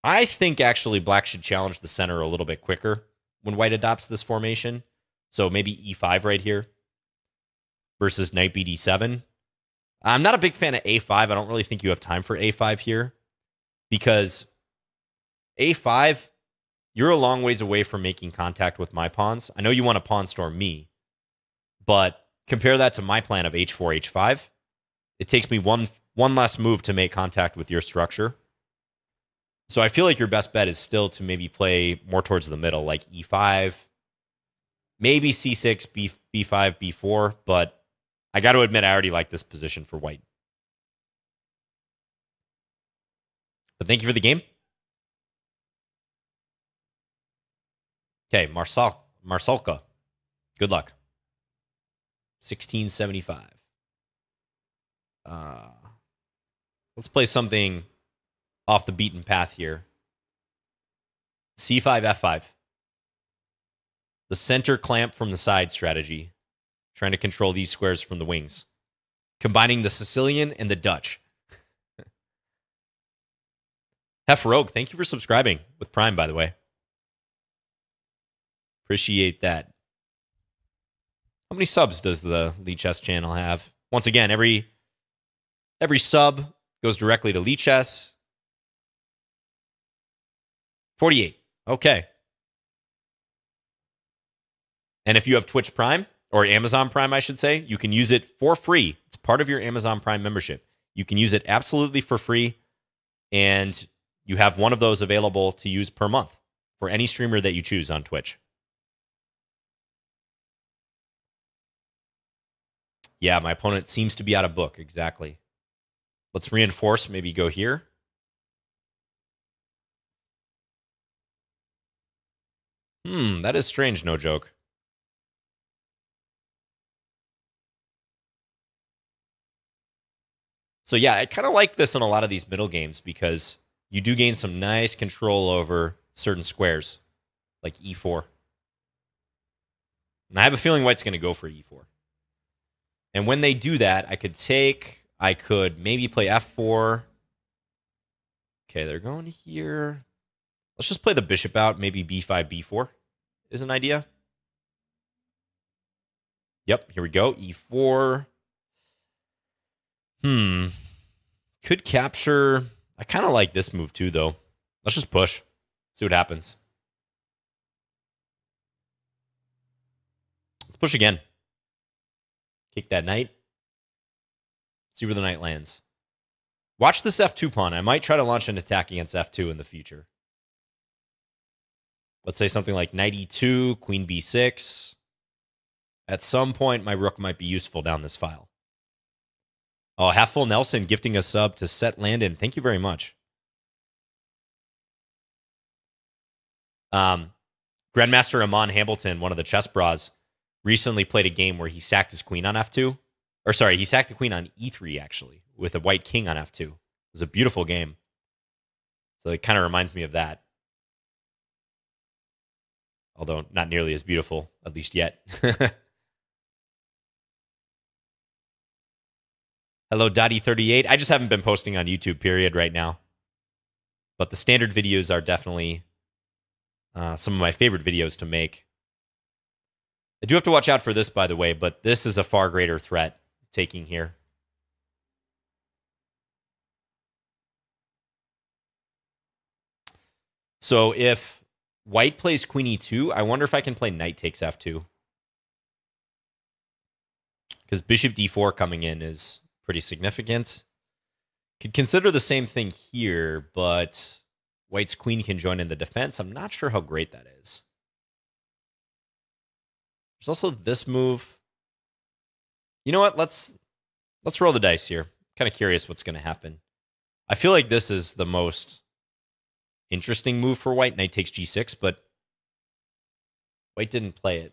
I think actually black should challenge the center a little bit quicker when white adopts this formation. So maybe e5 right here versus knight bd7. I'm not a big fan of a5. I don't really think you have time for a5 here because a5, you're a long ways away from making contact with my pawns. I know you want to pawn storm me, but compare that to my plan of h4, h5. It takes me one one less move to make contact with your structure. So I feel like your best bet is still to maybe play more towards the middle, like e5, maybe c6, b b5, b4. But I got to admit, I already like this position for white. But thank you for the game. Okay, Marsalka. Good luck. 1675. Uh, let's play something off the beaten path here. C5, F5. The center clamp from the side strategy, trying to control these squares from the wings, combining the Sicilian and the Dutch. Hef Rogue, thank you for subscribing with Prime, by the way. Appreciate that. How many subs does the Lichess channel have? Once again, every every sub goes directly to Lichess. 48. Okay. And if you have Twitch Prime or Amazon Prime, I should say, you can use it for free. It's part of your Amazon Prime membership. You can use it absolutely for free. And you have one of those available to use per month for any streamer that you choose on Twitch. Yeah, my opponent seems to be out of book. Exactly. Let's reinforce, maybe go here. Hmm, that is strange, no joke. So yeah, I kind of like this in a lot of these middle games because you do gain some nice control over certain squares, like e4. And I have a feeling white's going to go for e4. And when they do that, I could take, I could maybe play f4. Okay, they're going here. Let's just play the bishop out. Maybe b5, b4 is an idea. Yep, here we go. e4. Hmm. Could capture. I kind of like this move too, though. Let's just push. See what happens. Let's push again. Kick that knight. See where the knight lands. Watch this f2 pawn. I might try to launch an attack against f2 in the future. Let's say something like knight e2, queen b6. At some point, my rook might be useful down this file. Oh, half full Nelson gifting a sub to set Landon. Thank you very much. Um, Grandmaster Aman Hambleton, one of the Chessbrahs, recently played a game where he sacked his queen on f2. Or sorry, he sacked the queen on e3 actually, with a white king on f2. It was a beautiful game. So it kind of reminds me of that. Although not nearly as beautiful, at least yet. Hello, Dottie38. I just haven't been posting on YouTube, period, right now. But the standard videos are definitely uh, some of my favorite videos to make. I do have to watch out for this, by the way, but this is a far greater threat taking here. So if white plays queen e2, I wonder if I can play knight takes f2. Because bishop d4 coming in is pretty significant. Could consider the same thing here, but white's queen can join in the defense. I'm not sure how great that is. There's also this move. You know what? Let's let's roll the dice here. Kind of curious what's going to happen. I feel like this is the most interesting move for white. Knight takes g6, but white didn't play it.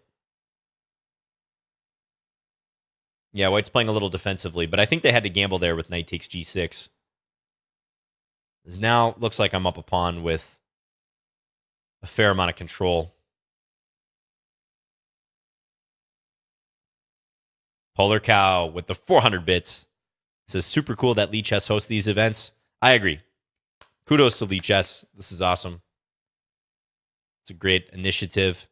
Yeah, white's playing a little defensively, but I think they had to gamble there with knight takes g6. This now looks like I'm up a pawn with a fair amount of control. Polar Cow with the 400 bits. Says super cool that Lichess hosts these events. I agree. Kudos to Lichess. This is awesome. It's a great initiative.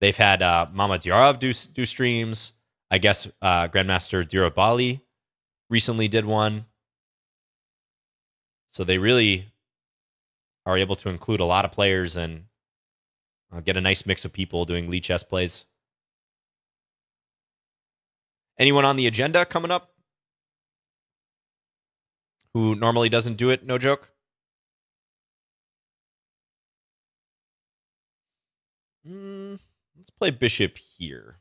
They've had uh, Mamedyarov do, do streams. I guess uh, Grandmaster Durarbayli recently did one. So they really are able to include a lot of players and uh, get a nice mix of people doing Lichess plays. Anyone on the agenda coming up who normally doesn't do it? No joke. Mm, let's play bishop here.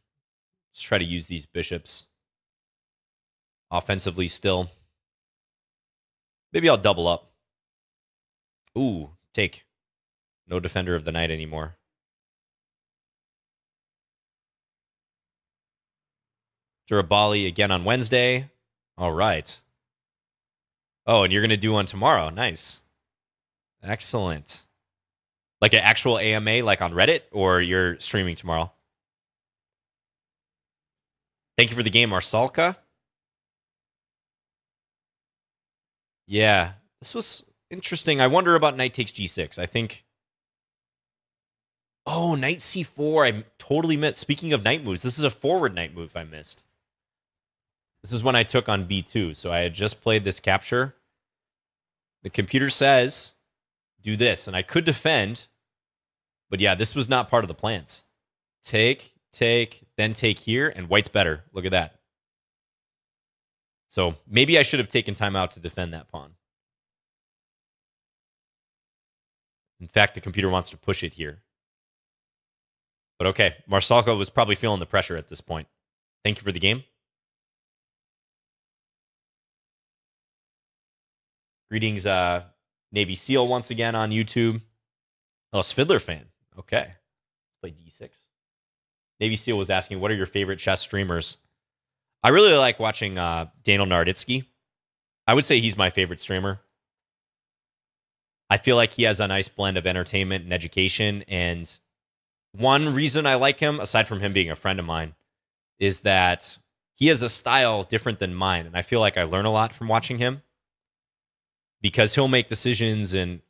Let's try to use these bishops offensively still. Maybe I'll double up. Ooh, take. No defender of the knight anymore. Durarbayli again on Wednesday. All right. Oh, and you're going to do one tomorrow. Nice. Excellent. Like an actual AMA, like on Reddit, or you're streaming tomorrow? Thank you for the game, Marsalka. Yeah, this was interesting. I wonder about knight takes g6. I think. Oh, knight c4. I totally missed. Speaking of knight moves, this is a forward knight move I missed. This is when I took on b2. So I had just played this capture. The computer says do this, and I could defend. But yeah, this was not part of the plans. Take, take, then take here, and white's better. Look at that. So maybe I should have taken time out to defend that pawn. In fact, the computer wants to push it here. But okay, Marsalko was probably feeling the pressure at this point. Thank you for the game. Greetings, uh, Navy SEAL once again on YouTube. Oh, Svidler fan. Okay. Play D6. Navy SEAL was asking, what are your favorite chess streamers? I really like watching uh, Daniel Naroditsky. I would say he's my favorite streamer. I feel like he has a nice blend of entertainment and education. And one reason I like him, aside from him being a friend of mine, is that he has a style different than mine. And I feel like I learn a lot from watching him because he'll make decisions and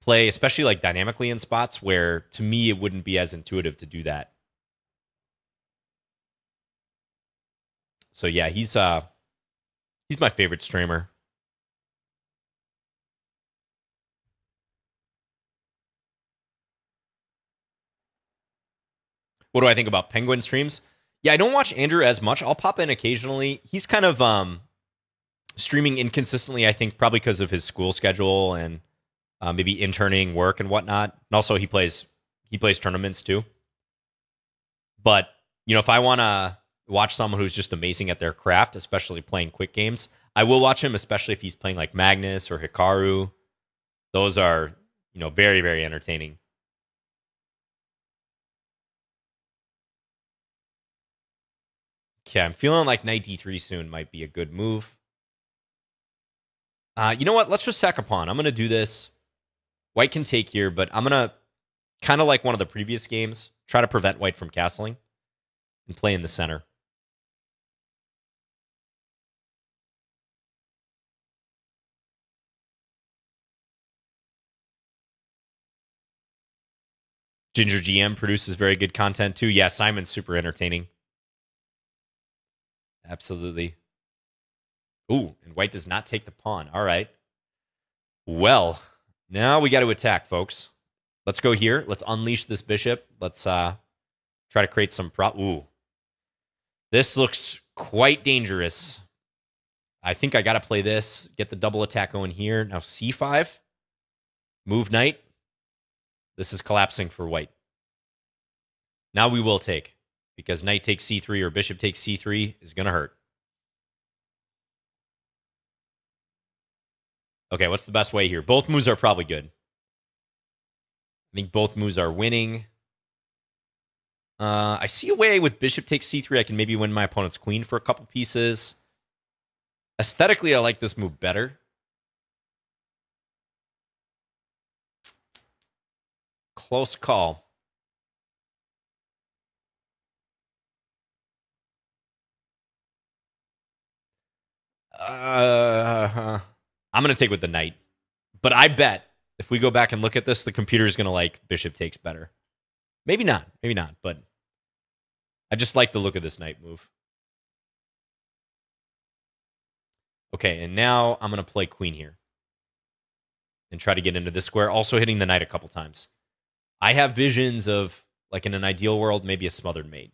play, especially like dynamically in spots where to me it wouldn't be as intuitive to do that. So yeah, he's uh he's my favorite streamer. What do I think about Penguin streams? Yeah, I don't watch Andrew as much. I'll pop in occasionally. He's kind of um streaming inconsistently, I think, probably because of his school schedule and uh, maybe interning work and whatnot. And also, he plays he plays tournaments too. But you know, if I want to watch someone who's just amazing at their craft, especially playing quick games, I will watch him, especially if he's playing like Magnus or Hikaru. Those are you know very very entertaining. Okay, I'm feeling like knight d3 soon might be a good move. Uh, you know what? Let's just sack a pawn. I'm going to do this. White can take here, but I'm going to, kind of like one of the previous games, try to prevent white from castling and play in the center. Ginger GM produces very good content too. Yeah, Simon's super entertaining. Absolutely. Ooh, and white does not take the pawn. All right. Well, now we got to attack, folks. Let's go here. Let's unleash this bishop. Let's uh try to create some prop. Ooh. This looks quite dangerous. I think I got to play this. Get the double attack going here. Now c5. Move knight. This is collapsing for white. Now we will take because knight takes c3 or bishop takes c3 is going to hurt. Okay, what's the best way here? Both moves are probably good. I think both moves are winning. Uh, I see a way with bishop takes c3. I can maybe win my opponent's queen for a couple pieces. Aesthetically, I like this move better. Close call. Uh, I'm going to take with the knight. But I bet if we go back and look at this, the computer is going to like bishop takes better. Maybe not. Maybe not. But I just like the look of this knight move. Okay, and now I'm going to play queen here and try to get into this square, also hitting the knight a couple times. I have visions of, like in an ideal world, maybe a smothered mate.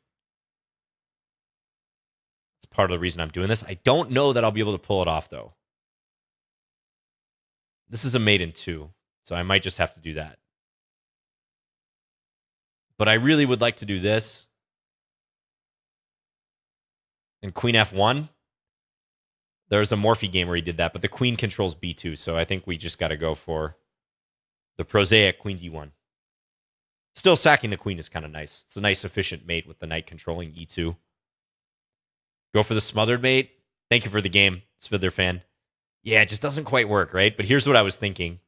It's part of the reason I'm doing this. I don't know that I'll be able to pull it off, though. This is a mate in two, so I might just have to do that. But I really would like to do this. And queen f1. There's a Morphy game where he did that, but the queen controls b2, so I think we just got to go for the prosaic queen d1. Still sacking the queen is kind of nice. It's a nice efficient mate with the knight controlling e2. Go for the smothered mate. Thank you for the game, Svidler fan. Yeah, it just doesn't quite work, right? But here's what I was thinking.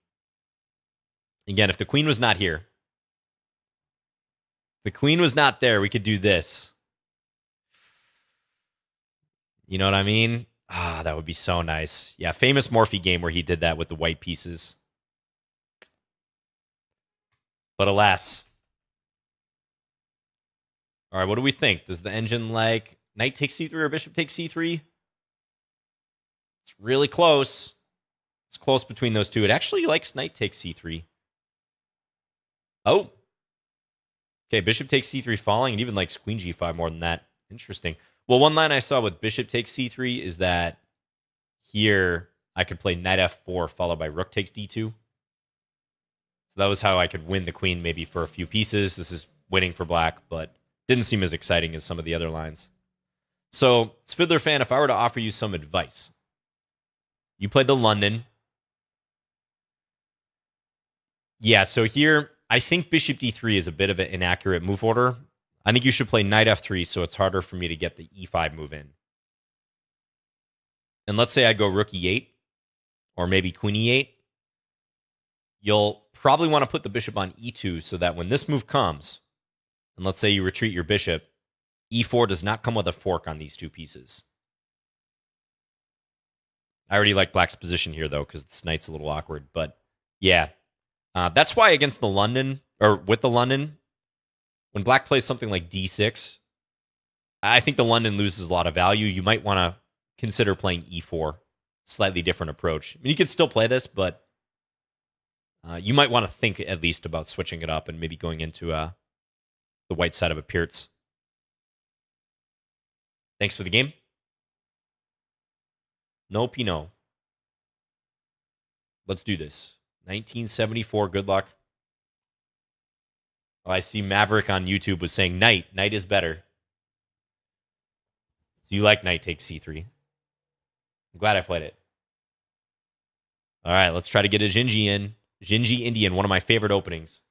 Again, if the queen was not here, the queen was not there, we could do this. You know what I mean? Ah, that would be so nice. Yeah, famous Morphy game where he did that with the white pieces. But alas. All right, what do we think? Does the engine like knight take c3 or bishop take c3? It's really close. It's close between those two. It actually likes knight takes c3. Oh. Okay, bishop takes c3 falling. It even likes queen g5 more than that. Interesting. Well, one line I saw with bishop takes c3 is that here I could play knight f4 followed by rook takes d2. So that was how I could win the queen maybe for a few pieces. This is winning for black, but didn't seem as exciting as some of the other lines. So, Svidler fan, if I were to offer you some advice, you played the London. Yeah, so here I think bishop d3 is a bit of an inaccurate move order. I think you should play knight f3 so it's harder for me to get the e5 move in. And let's say I go rook e8 or maybe queen e8. You'll probably want to put the bishop on e2 so that when this move comes, and let's say you retreat your bishop, e4 does not come with a fork on these two pieces. I already like black's position here, though, because this knight's a little awkward. But yeah, uh, that's why against the London, or with the London, when black plays something like d6, I think the London loses a lot of value. You might want to consider playing e4, slightly different approach. I mean, you could still play this, but uh, you might want to think at least about switching it up and maybe going into uh, the white side of a. Thanks for the game. No Pinot. Let's do this. 1974. Good luck. Oh, I see Maverick on YouTube was saying knight. Knight is better. So you like knight takes c3. I'm glad I played it. All right, let's try to get a Gingy in. Gingy Indian, one of my favorite openings.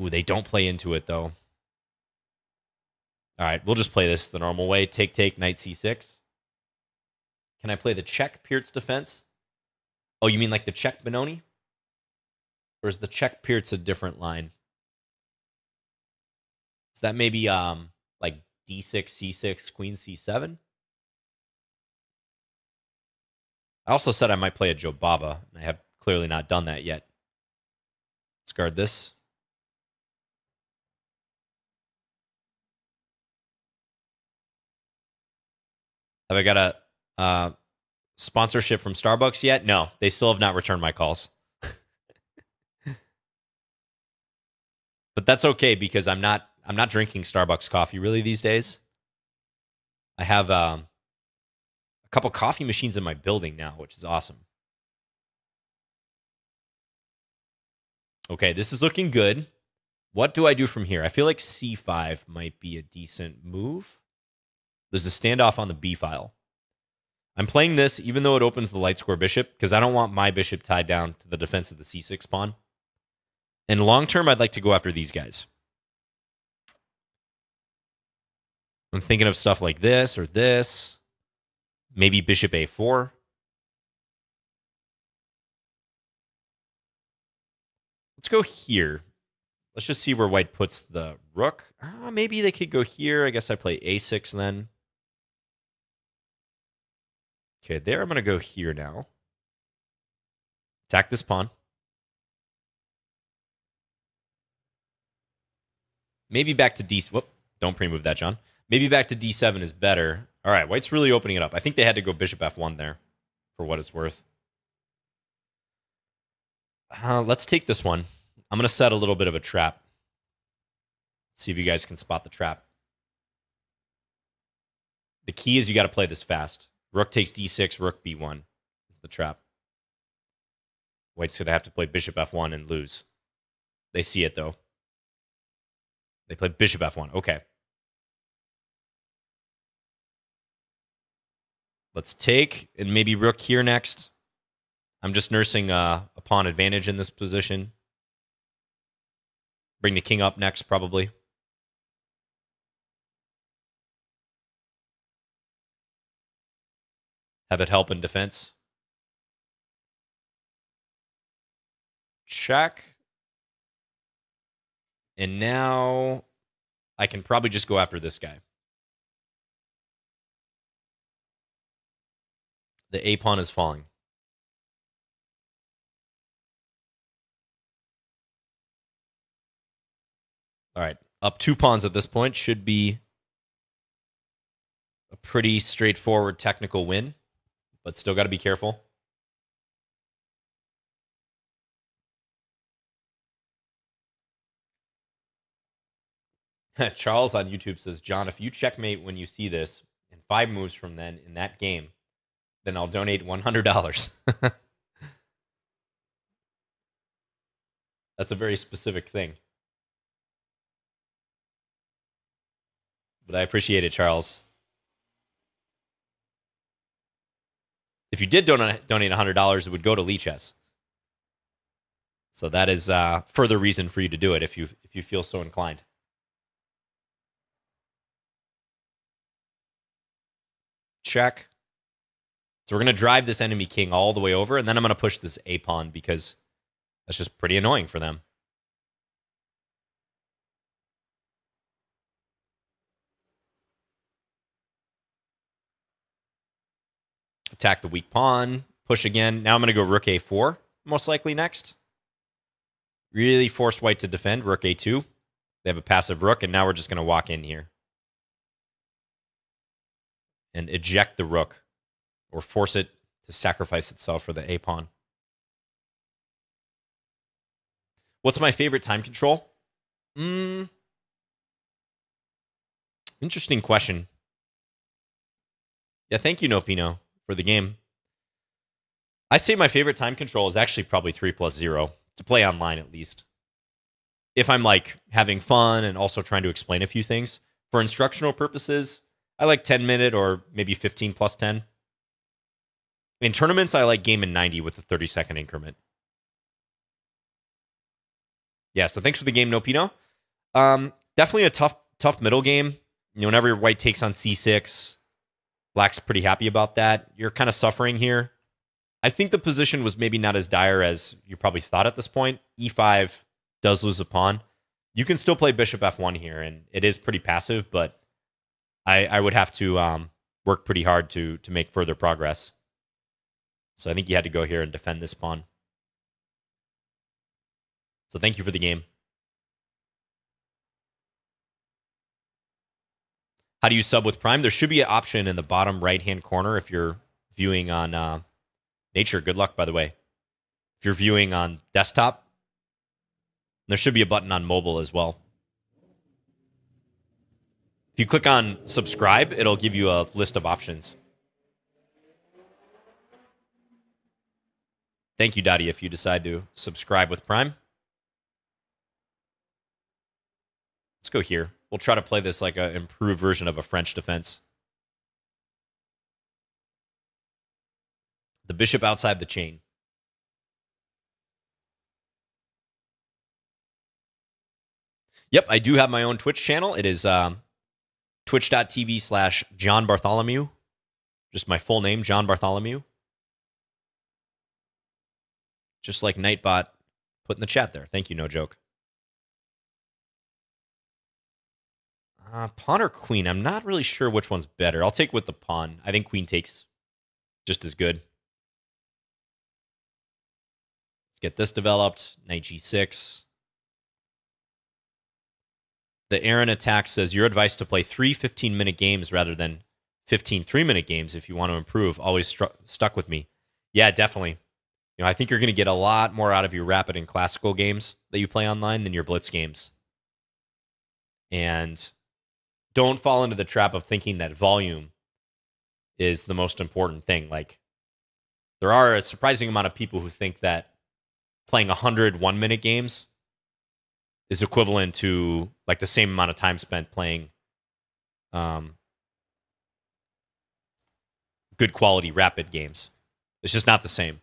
Ooh, they don't play into it though. All right, we'll just play this the normal way. Take, take, knight c6. Can I play the Czech Pirc defense? Oh, you mean like the Czech Benoni? Or is the Czech Pirc a different line? Is that maybe um like d6, c6, queen c7? I also said I might play a Jobava, and I have clearly not done that yet. Let's guard this. Have I got a uh, sponsorship from Starbucks yet? No, they still have not returned my calls. but that's okay because I'm not I'm not drinking Starbucks coffee really these days. I have um, a couple coffee machines in my building now, which is awesome. Okay, this is looking good. What do I do from here? I feel like c5 might be a decent move. There's a standoff on the b file. I'm playing this even though it opens the light square bishop because I don't want my bishop tied down to the defense of the c6 pawn. And long term, I'd like to go after these guys. I'm thinking of stuff like this or this. Maybe bishop a4. Let's go here. Let's just see where white puts the rook. Uh, maybe they could go here. I guess I play a6 then. Okay, there I'm going to go here now. Attack this pawn. Maybe back to D. Whoop, don't pre-move that, John. Maybe back to D7 is better. All right, White's really opening it up. I think they had to go Bishop F1 there, for what it's worth. Uh, let's take this one. I'm going to set a little bit of a trap. See if you guys can spot the trap. The key is you got to play this fast. Rook takes d6, rook b1 is the trap. White's going to have to play bishop f1 and lose. They see it, though. They play bishop f1. Okay. Let's take, and maybe rook here next. I'm just nursing uh, a pawn advantage in this position. Bring the king up next, probably. Have it help in defense. Check. And now I can probably just go after this guy. The A pawn is falling. All right. Up two pawns at this point should be a pretty straightforward technical win, but still got to be careful. Charles on YouTube says, John, if you checkmate when you see this and five moves from then in that game, then I'll donate $100. That's a very specific thing. But I appreciate it, Charles. If you did donate donate $100, it would go to Lichess. So that is uh, further reason for you to do it if you if you feel so inclined. check. So we're going to drive this enemy king all the way over, and then I'm going to push this a pawn because that's just pretty annoying for them. Attack the weak pawn, push again. Now I'm going to go rook a4, most likely next. Really force white to defend, rook a2. They have a passive rook, and now we're just going to walk in here and eject the rook or force it to sacrifice itself for the a pawn. What's my favorite time control? Mm, interesting question. Yeah, thank you, Nopino, for the game. I say my favorite time control is actually probably 3 plus 0, to play online at least. If I'm like having fun and also trying to explain a few things. For instructional purposes, I like 10 minute or maybe 15 plus 10. In tournaments, I like game in 90 with a 30 second increment. Yeah, so thanks for the game, No Pino. Um, definitely a tough, tough middle game. You know, whenever your white takes on c6, black's pretty happy about that. You're kind of suffering here. I think the position was maybe not as dire as you probably thought at this point. e5 does lose a pawn. You can still play bishop f1 here, and it is pretty passive, but I, I would have to um, work pretty hard to to make further progress. So I think you had to go here and defend this pawn. So thank you for the game. How do you sub with Prime? There should be an option in the bottom right hand corner if you're viewing on uh, Nature. Good luck, by the way. If you're viewing on desktop, there should be a button on mobile as well. If you click on subscribe, it'll give you a list of options. Thank you, Dottie, if you decide to subscribe with Prime. Let's go here. We'll try to play this like an improved version of a French defense. The bishop outside the chain. Yep, I do have my own Twitch channel. It is um, twitch.tv slash John Bartholomew. Just my full name, John Bartholomew. Just like Nightbot put in the chat there. Thank you, no joke. Uh, pawn or queen? I'm not really sure which one's better. I'll take with the pawn. I think queen takes just as good. Let's get this developed. Knight g6. The Aaron attack says your advice to play three 15 minute games rather than 15 three minute games if you want to improve always stuck with me. Yeah, definitely. You know, I think you're going to get a lot more out of your rapid and classical games that you play online than your blitz games. And don't fall into the trap of thinking that volume is the most important thing. Like, there are a surprising amount of people who think that playing 100 one minute games is equivalent to like the same amount of time spent playing um, good quality rapid games. It's just not the same.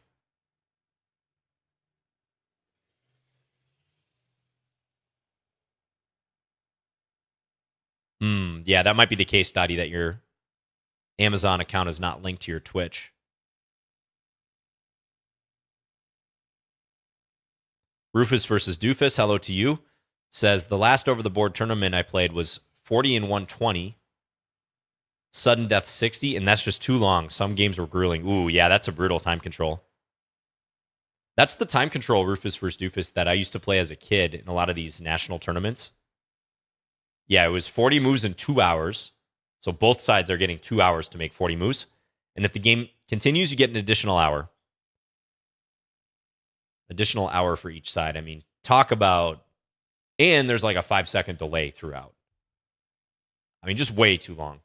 Hmm. Yeah, that might be the case, Dottie, that your Amazon account is not linked to your Twitch. Rufus versus Doofus, hello to you. Says the last over the board tournament I played was 40 and 120. Sudden death 60, and that's just too long. Some games were grueling. Ooh, yeah, that's a brutal time control. That's the time control Rufus versus Doofus that I used to play as a kid in a lot of these national tournaments. Yeah, it was 40 moves in two hours. So both sides are getting two hours to make 40 moves. And if the game continues, you get an additional hour. Additional hour for each side. I mean, talk about, and there's like a five second delay throughout. I mean, just way too long.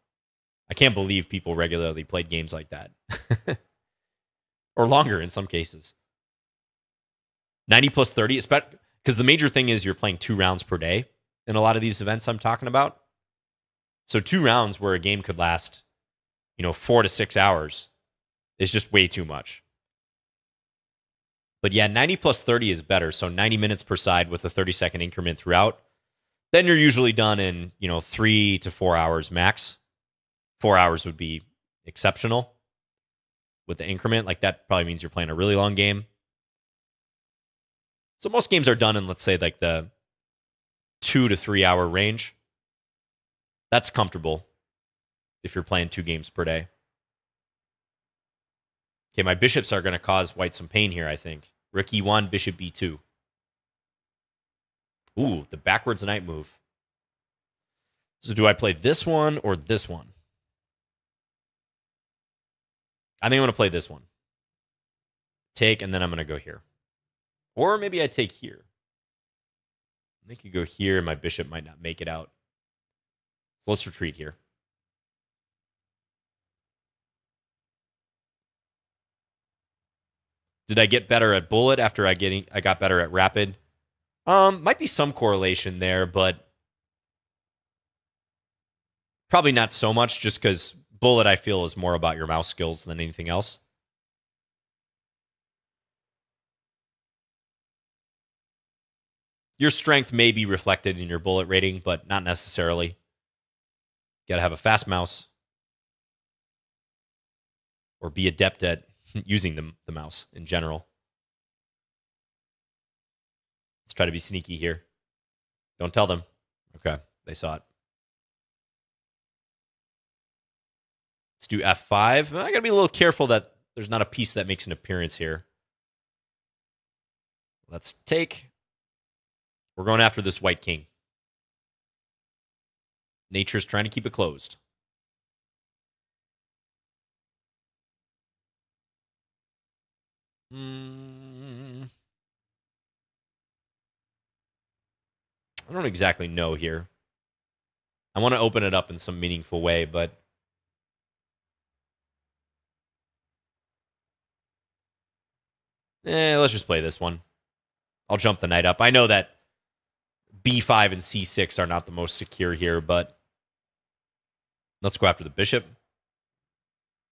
I can't believe people regularly played games like that. or longer in some cases. 90 plus 30, because the major thing is you're playing two rounds per day in a lot of these events I'm talking about. So two rounds where a game could last, you know, four to six hours is just way too much. But yeah, 90 plus 30 is better. So 90 minutes per side with a 30 second increment throughout. Then you're usually done in, you know, three to four hours max. Four hours would be exceptional with the increment. Like that probably means you're playing a really long game. So most games are done in, let's say, like the two to three hour range. That's comfortable if you're playing two games per day. Okay, my bishops are going to cause white some pain here, I think. Rook e1, bishop b2. Ooh, the backwards knight move. So do I play this one or this one? I think I'm going to play this one. Take, and then I'm going to go here. Or maybe I take here. I could go here, and my bishop might not make it out. So let's retreat here. Did I get better at bullet after I getting I got better at rapid? Um, might be some correlation there, but probably not so much just because bullet I feel is more about your mouse skills than anything else. Your strength may be reflected in your bullet rating, but not necessarily. You gotta have a fast mouse or be adept at using the, the mouse in general. Let's try to be sneaky here. Don't tell them. Okay, they saw it. Let's do F5. I gotta be a little careful that there's not a piece that makes an appearance here. Let's take. We're going after this white king. Nature's trying to keep it closed. Mm. I don't exactly know here. I want to open it up in some meaningful way, but eh, let's just play this one. I'll jump the knight up. I know that b5 and c6 are not the most secure here, but let's go after the bishop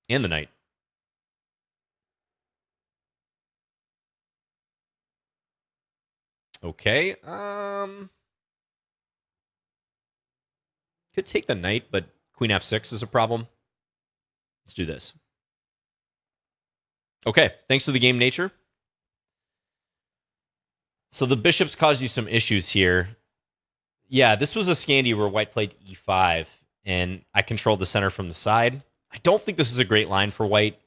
and the knight. Okay. Um could take the knight, but queen f6 is a problem. Let's do this. Okay, thanks for the game nature. So the bishops caused you some issues here. Yeah, this was a Scandi where white played e5, and I controlled the center from the side. I don't think this is a great line for white.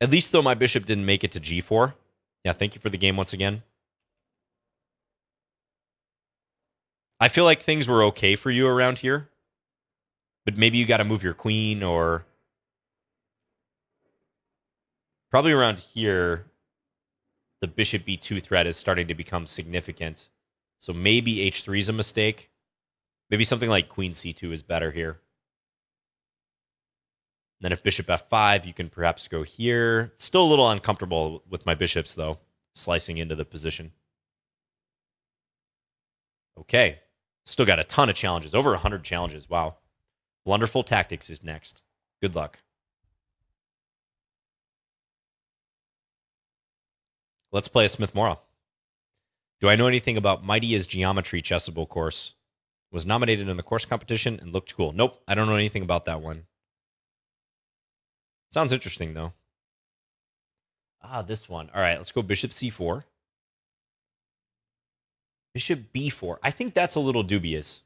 At least though my bishop didn't make it to g4. Yeah, thank you for the game once again. I feel like things were okay for you around here. But maybe you got to move your queen or probably around here the bishop b2 threat is starting to become significant. So maybe h3 is a mistake. Maybe something like queen c2 is better here. then if bishop f5, you can perhaps go here. Still a little uncomfortable with my bishops, though, slicing into the position. Okay. Still got a ton of challenges. Over 100 challenges. Wow. Wonderful Tactics is next. Good luck. Let's play a Smith Morra. Do I know anything about Mighty Geometry Chessable course? Was nominated in the course competition and looked cool. Nope, I don't know anything about that one. Sounds interesting though. Ah, this one. All right, let's go bishop c4. Bishop b4. I think that's a little dubious.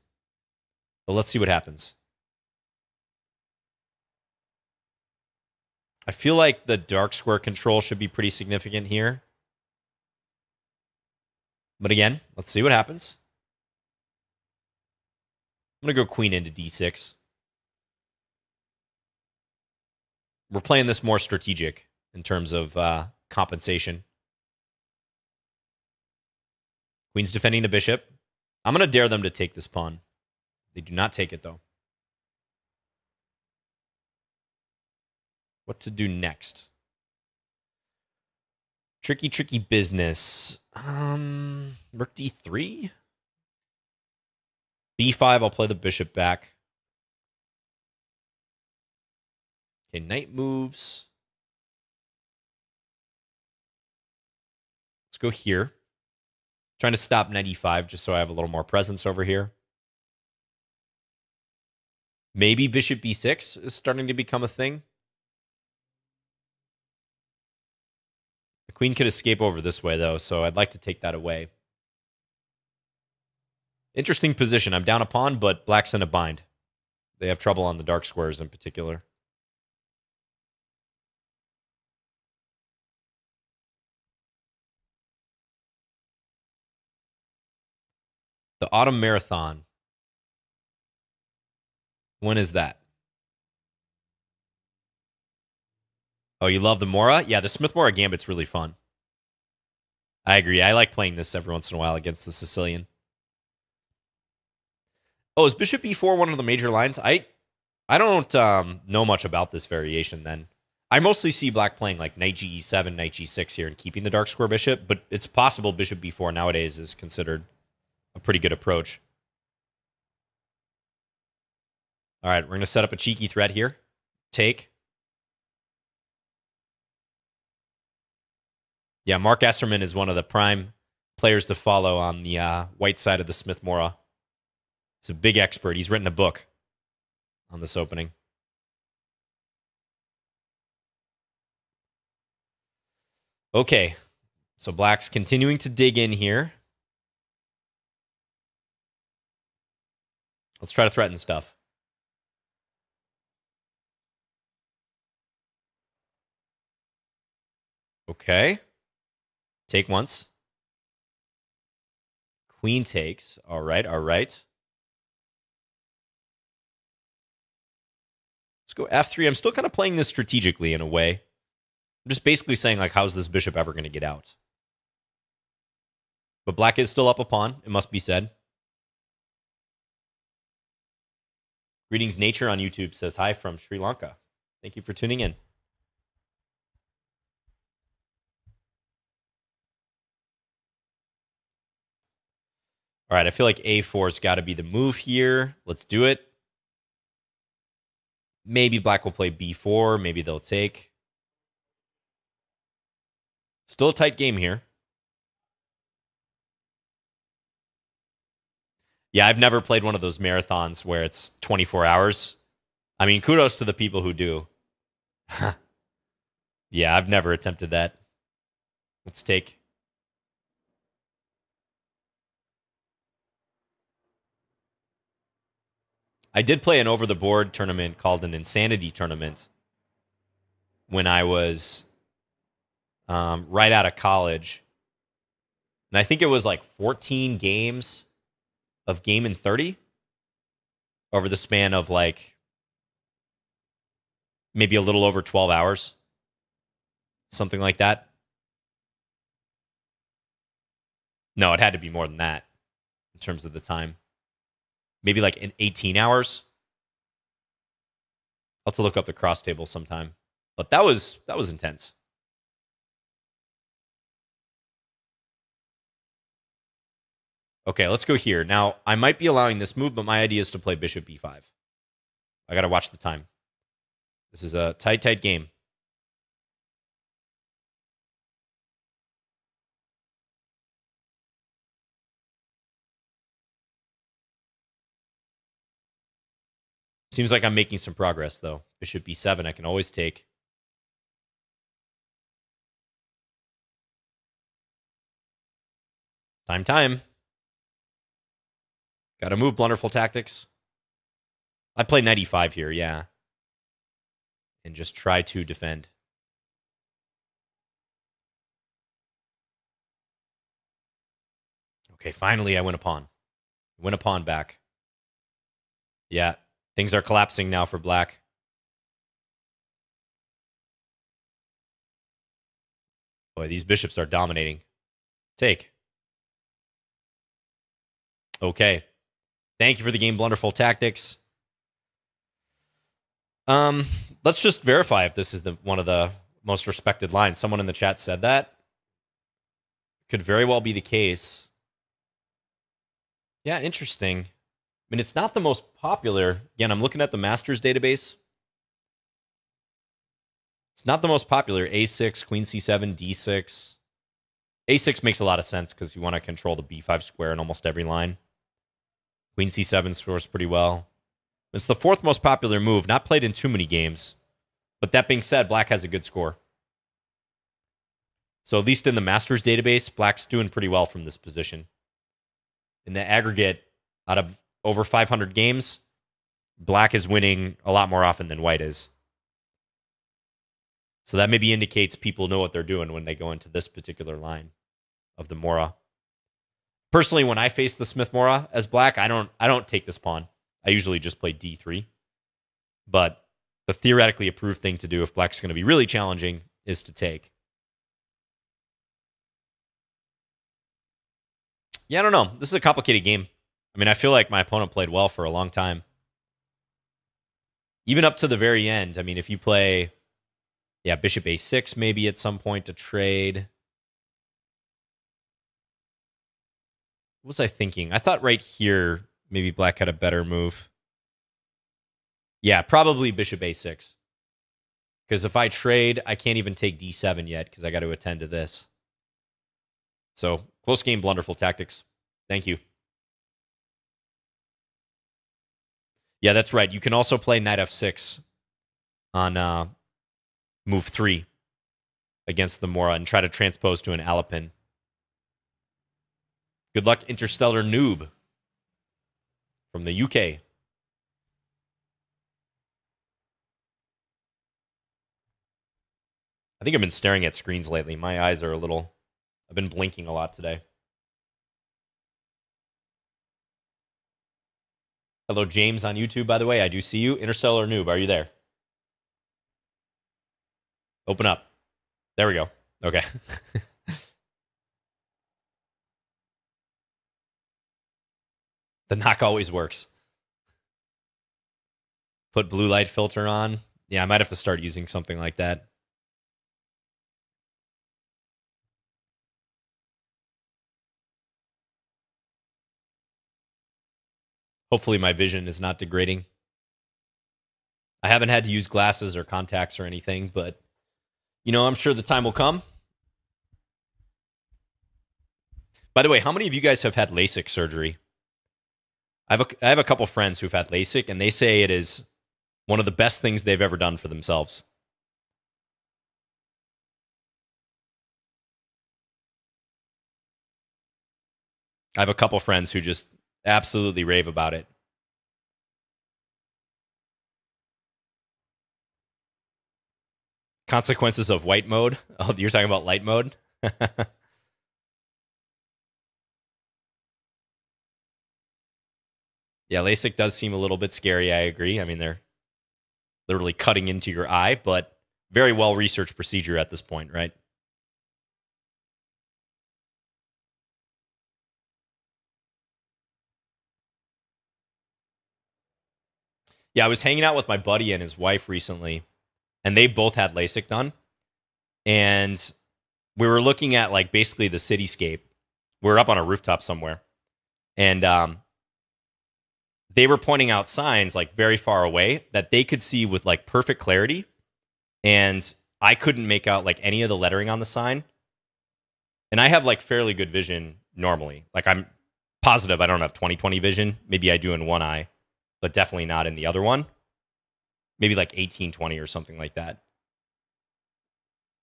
But let's see what happens. I feel like the dark square control should be pretty significant here. But again, let's see what happens. I'm going to go queen into d6. We're playing this more strategic in terms of uh, compensation. Queen's defending the bishop. I'm going to dare them to take this pawn. They do not take it, though. What to do next? Tricky, tricky business. Um, Rook d3? b5, I'll play the bishop back. Okay, knight moves. Let's go here. Trying to stop knight e5 just so I have a little more presence over here. Maybe bishop b6 is starting to become a thing. Queen could escape over this way, though, so I'd like to take that away. Interesting position. I'm down a pawn, but black's in a bind. They have trouble on the dark squares in particular. The Autumn Marathon. When is that? Oh, you love the Morra? Yeah, the Smith Morra Gambit's really fun. I agree. I like playing this every once in a while against the Sicilian. Oh, is Bishop E4 one of the major lines? I I don't um, know much about this variation then. I mostly see black playing like knight ge7, knight g6 here and keeping the dark square bishop, but it's possible bishop b4 nowadays is considered a pretty good approach. All right, we're going to set up a cheeky threat here. Take. Yeah, Marc Esserman is one of the prime players to follow on the uh, white side of the Smith Morra. He's a big expert. He's written a book on this opening. Okay, so Black's continuing to dig in here. Let's try to threaten stuff. Okay. Take once. Queen takes. All right, all right. Let's go f3. I'm still kind of playing this strategically in a way. I'm just basically saying, like, how's this bishop ever going to get out? But black is still up a pawn, it must be said. Greetings Nature on YouTube says hi from Sri Lanka. Thank you for tuning in. All right, I feel like A4's got to be the move here. Let's do it. Maybe black will play B4. Maybe they'll take. Still a tight game here. Yeah, I've never played one of those marathons where it's 24 hours. I mean, kudos to the people who do. yeah, I've never attempted that. Let's take. I did play an over the board tournament called an Insanity tournament when I was um, right out of college. And I think it was like 14 games of game in 30 over the span of like maybe a little over 12 hours, something like that. No, it had to be more than that in terms of the time. Maybe like in 18 hours. I'll have to look up the cross table sometime. But that was that was intense. Okay, let's go here. Now, I might be allowing this move, but my idea is to play bishop b5. I got to watch the time. This is a tight, tight game. Seems like I'm making some progress, though. Bishop b7, I can always take. Time, time. Got to move blunderful tactics. I play 95 here, yeah. And just try to defend. Okay, finally I win a pawn. Win a pawn back. Yeah, things are collapsing now for black. Boy, these bishops are dominating. Take. Okay. Thank you for the game, Blunderful Tactics. Um, let's just verify if this is the one of the most respected lines. Someone in the chat said that. Could very well be the case. Yeah, interesting. I mean, it's not the most popular. Again, I'm looking at the Masters database. It's not the most popular. A6, Queen C7, D6. A6 makes a lot of sense because you want to control the B5 square in almost every line. Queen c7 scores pretty well. It's the fourth most popular move, not played in too many games. But that being said, black has a good score. So at least in the Masters database, black's doing pretty well from this position. In the aggregate, out of over 500 games, black is winning a lot more often than white is. So that maybe indicates people know what they're doing when they go into this particular line of the Morra. Personally, when I face the Smith Morra as black, I don't I don't take this pawn. I usually just play d3. But the theoretically approved thing to do if black's going to be really challenging is to take. Yeah, I don't know. This is a complicated game. I mean, I feel like my opponent played well for a long time. Even up to the very end. I mean, if you play, yeah, bishop a6 maybe at some point to trade. What was I thinking? I thought right here maybe black had a better move. Yeah, probably bishop a6. Because if I trade, I can't even take d7 yet because I got to attend to this. So, close game, blunderful tactics. Thank you. Yeah, that's right. You can also play knight f6 on uh, move 3 against the Morra and try to transpose to an Alapin. Good luck, Interstellar Noob from the UK. I think I've been staring at screens lately. My eyes are a little. I've been blinking a lot today. Hello, James on YouTube, by the way. I do see you. Interstellar Noob, are you there? Open up. There we go. Okay. The knock always works. Put blue light filter on. Yeah, I might have to start using something like that. Hopefully, my vision is not degrading. I haven't had to use glasses or contacts or anything, but you know, I'm sure the time will come. By the way, how many of you guys have had LASIK surgery? I have a, I have a couple friends who've had LASIK, and they say it is one of the best things they've ever done for themselves. I have a couple friends who just absolutely rave about it. Consequences of white mode. Oh, you're talking about light mode? yeah, LASIK does seem a little bit scary. I agree. I mean, they're literally cutting into your eye, but very well researched procedure at this point, right? Yeah, I was hanging out with my buddy and his wife recently, and they both had LASIK done. And we were looking at like basically the cityscape. We are up on a rooftop somewhere. And um, they were pointing out signs like very far away that they could see with like perfect clarity. And I couldn't make out like any of the lettering on the sign. And I have like fairly good vision normally. Like I'm positive I don't have 20/20 vision. Maybe I do in one eye, but definitely not in the other one. Maybe like 18/20 or something like that.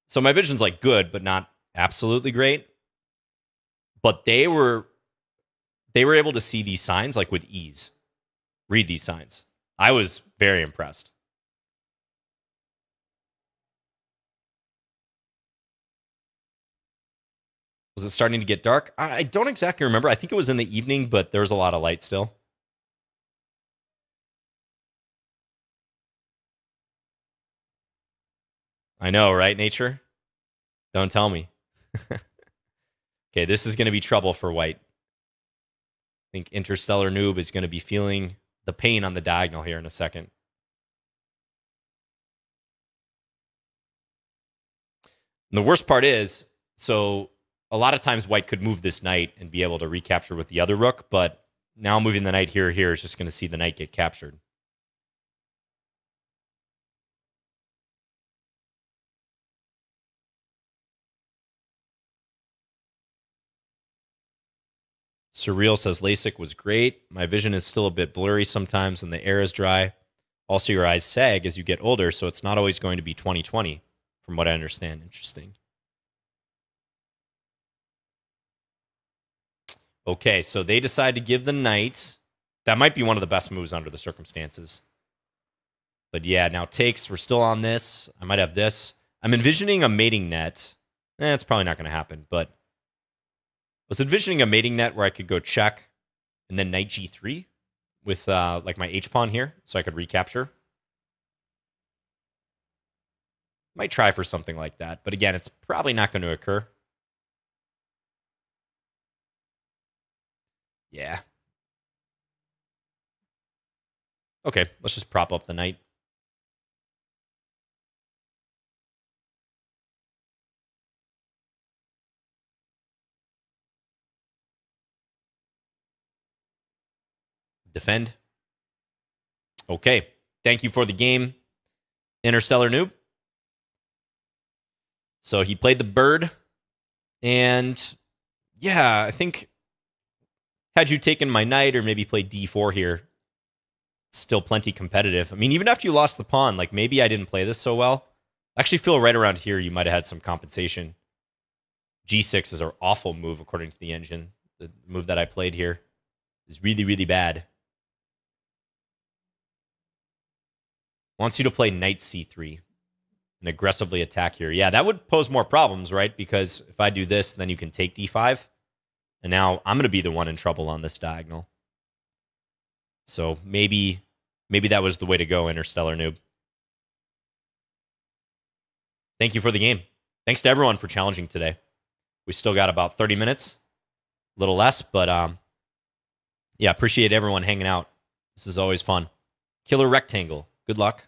So my vision's like good, but not absolutely great. But they were they were able to see these signs like with ease read these signs. I was very impressed. Was it starting to get dark? I don't exactly remember. I think it was in the evening, but there was a lot of light still. I know, right, nature? Don't tell me. okay, this is going to be trouble for white. I think Interstellar Noob is going to be feeling the pain on the diagonal here in a second. And the worst part is, so a lot of times white could move this knight and be able to recapture with the other rook, but now moving the knight here here is just going to see the knight get captured. Surreal says LASIK was great. My vision is still a bit blurry sometimes and the air is dry. Also, your eyes sag as you get older, so it's not always going to be 2020, from what I understand. Interesting. Okay, so they decide to give the knight. That might be one of the best moves under the circumstances. But yeah, now takes. We're still on this. I might have this. I'm envisioning a mating net. Eh, it's probably not going to happen, but was envisioning a mating net where I could go check and then knight g3 with uh, like my h pawn here, so I could recapture. Might try for something like that, but again, it's probably not going to occur. Yeah. Okay, let's just prop up the knight. Defend. Okay. Thank you for the game, Interstellar Noob. So he played the bird. And yeah, I think had you taken my knight or maybe played d4 here, still plenty competitive. I mean, even after you lost the pawn, like maybe I didn't play this so well. I actually feel right around here you might have had some compensation. G6 is an awful move according to the engine. The move that I played here is really, really bad. Wants you to play knight c3 and aggressively attack here. Yeah, that would pose more problems, right? Because if I do this, then you can take d5. And now I'm going to be the one in trouble on this diagonal. So maybe maybe that was the way to go, Interstellar Noob. Thank you for the game. Thanks to everyone for challenging today. We still got about 30 minutes, a little less, but um, yeah, appreciate everyone hanging out. This is always fun. Killer Rectangle. Good luck.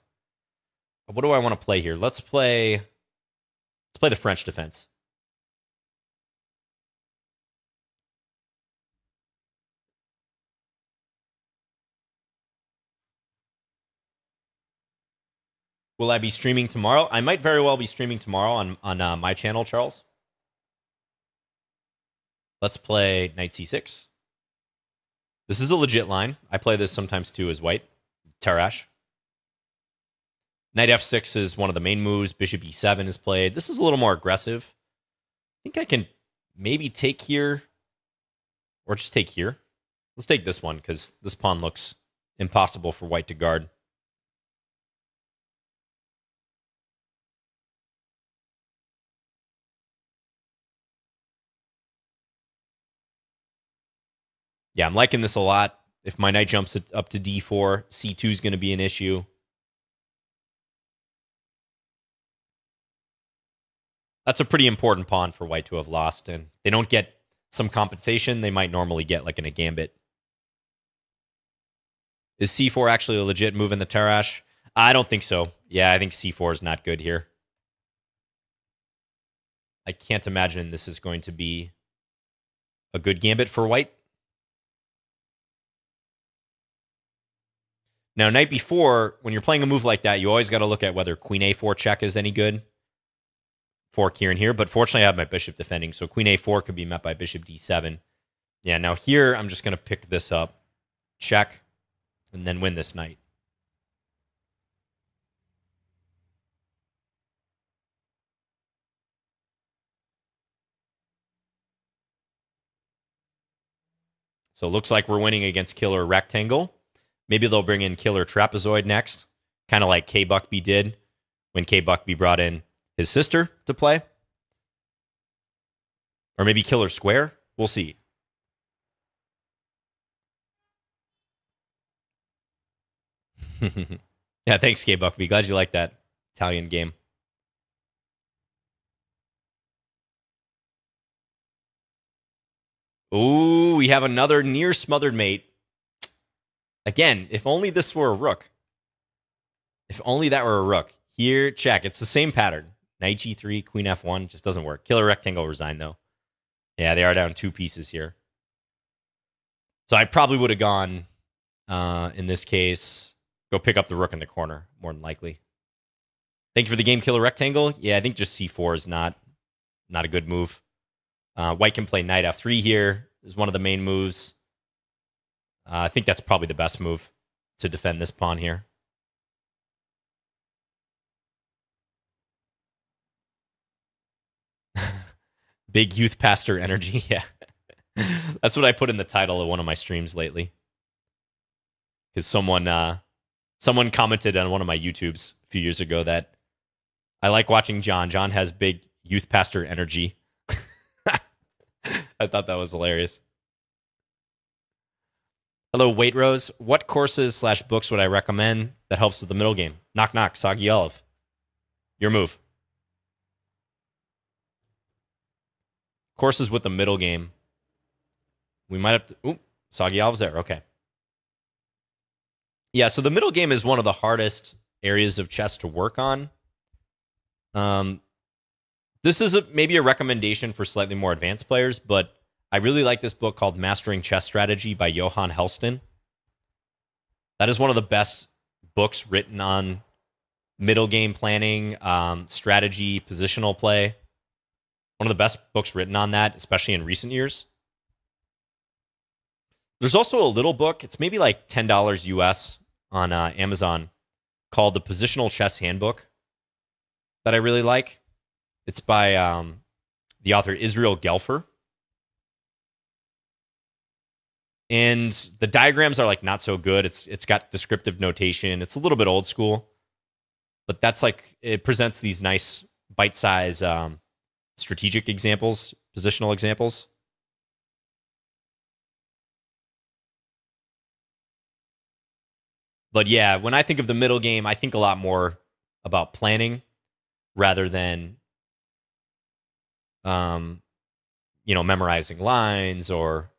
What do I want to play here? Let's play. Let's play the French defense. Will I be streaming tomorrow? I might very well be streaming tomorrow on on uh, my channel, Charles. Let's play knight c6. This is a legit line. I play this sometimes too as white. Tarrasch. Knight f6 is one of the main moves. Bishop e7 is played. This is a little more aggressive. I think I can maybe take here or just take here. Let's take this one because this pawn looks impossible for white to guard. Yeah, I'm liking this a lot. If my knight jumps up to d4, c2 is going to be an issue. That's a pretty important pawn for white to have lost, and they don't get some compensation they might normally get, like in a gambit. Is c4 actually a legit move in the Tarrasch? I don't think so. Yeah, I think c4 is not good here. I can't imagine this is going to be a good gambit for white. Now, knight b4, when you're playing a move like that, you always got to look at whether queen a4 check is any good fork here and here. But fortunately, I have my bishop defending, so queen a4 could be met by bishop d7. Yeah, now here, I'm just going to pick this up, check, and then win this knight. So it looks like we're winning against Killer Rectangle. Maybe they'll bring in Killer Trapezoid next, kind of like K Buckby did when K Buckby brought in his sister to play. Or maybe Killer Square. We'll see. yeah, thanks, K Buckby. Glad you like that Italian game. Ooh, we have another near smothered mate. Again, if only this were a rook. If only that were a rook. Here, check. It's the same pattern. Knight g3, queen f1. Just doesn't work. Killer rectangle resign, though. Yeah, they are down two pieces here. So I probably would have gone, uh, in this case, go pick up the rook in the corner, more than likely. Thank you for the game, Killer Rectangle. Yeah, I think just c4 is not, not a good move. Uh, white can play knight f3 here is one of the main moves. Uh, I think that's probably the best move to defend this pawn here. Big youth pastor energy. Yeah. that's what I put in the title of one of my streams lately. Because someone uh, someone commented on one of my YouTubes a few years ago that I like watching John. John has big youth pastor energy. I thought that was hilarious. Hello, Wait Rose. What courses slash books would I recommend that helps with the middle game? Knock knock, Sagi Olive. Your move. Courses with the middle game. We might have to. Ooh, Sagi Olive's there. Okay. Yeah, so the middle game is one of the hardest areas of chess to work on. Um, this is a, maybe a recommendation for slightly more advanced players, but I really like this book called Mastering Chess Strategy by Johan Hellsten. That is one of the best books written on middle game planning, um, strategy, positional play. One of the best books written on that, especially in recent years. There's also a little book, it's maybe like $10 US on uh, Amazon, called The Positional Chess Handbook that I really like. It's by um, the author Israel Gelfer. And the diagrams are like not so good. It's it's got descriptive notation. It's a little bit old school, but that's like it presents these nice bite-size um, strategic examples, positional examples. But yeah, when I think of the middle game, I think a lot more about planning rather than um, you know, memorizing lines or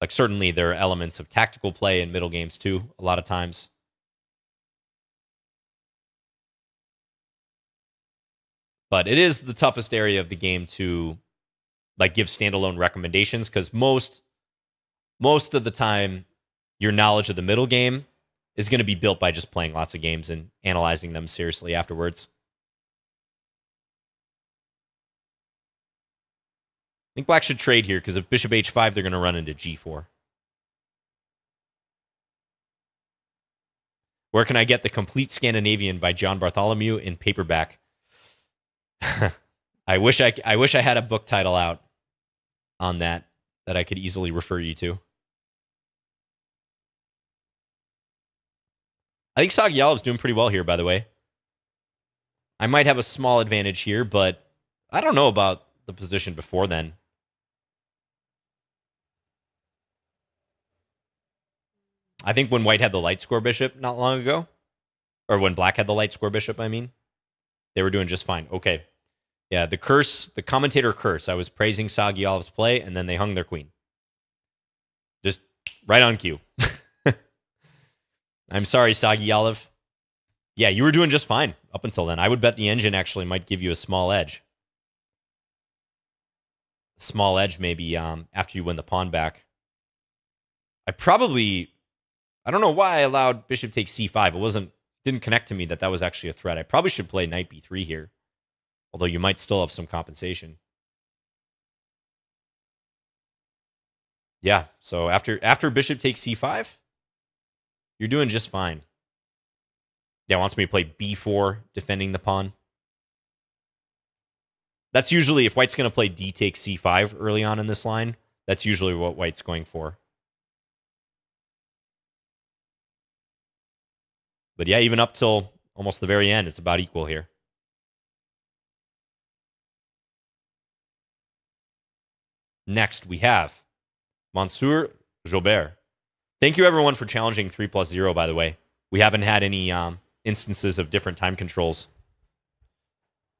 like certainly there are elements of tactical play in middle games too, a lot of times. But it is the toughest area of the game to like give standalone recommendations because most most of the time your knowledge of the middle game is going to be built by just playing lots of games and analyzing them seriously afterwards. I think black should trade here because if bishop h5, they're going to run into g4. Where can I get the complete Scandinavian by John Bartholomew in paperback? I wish I, I wish I had a book title out on that that I could easily refer you to. I think Sagialov is doing pretty well here, by the way. I might have a small advantage here, but I don't know about the position before then. I think when white had the light square bishop not long ago, or when black had the light square bishop, I mean, they were doing just fine. Okay. Yeah, the curse, the commentator curse. I was praising Sagiyalev's play, and then they hung their queen. Just right on cue. I'm sorry, Sagiyalev. Yeah, you were doing just fine up until then. I would bet the engine actually might give you a small edge. A small edge maybe um, after you win the pawn back. I probably, I don't know why I allowed bishop take c5. It wasn't, didn't connect to me that that was actually a threat. I probably should play knight b3 here, although you might still have some compensation. Yeah, so after after bishop takes c5, you're doing just fine. Yeah, wants me to play b4, defending the pawn. That's usually, if white's going to play d takes c5 early on in this line, that's usually what white's going for. But yeah, even up till almost the very end, it's about equal here. Next, we have Monsieur Jobert. Thank you, everyone, for challenging 3 plus 0, by the way. We haven't had any um, instances of different time controls.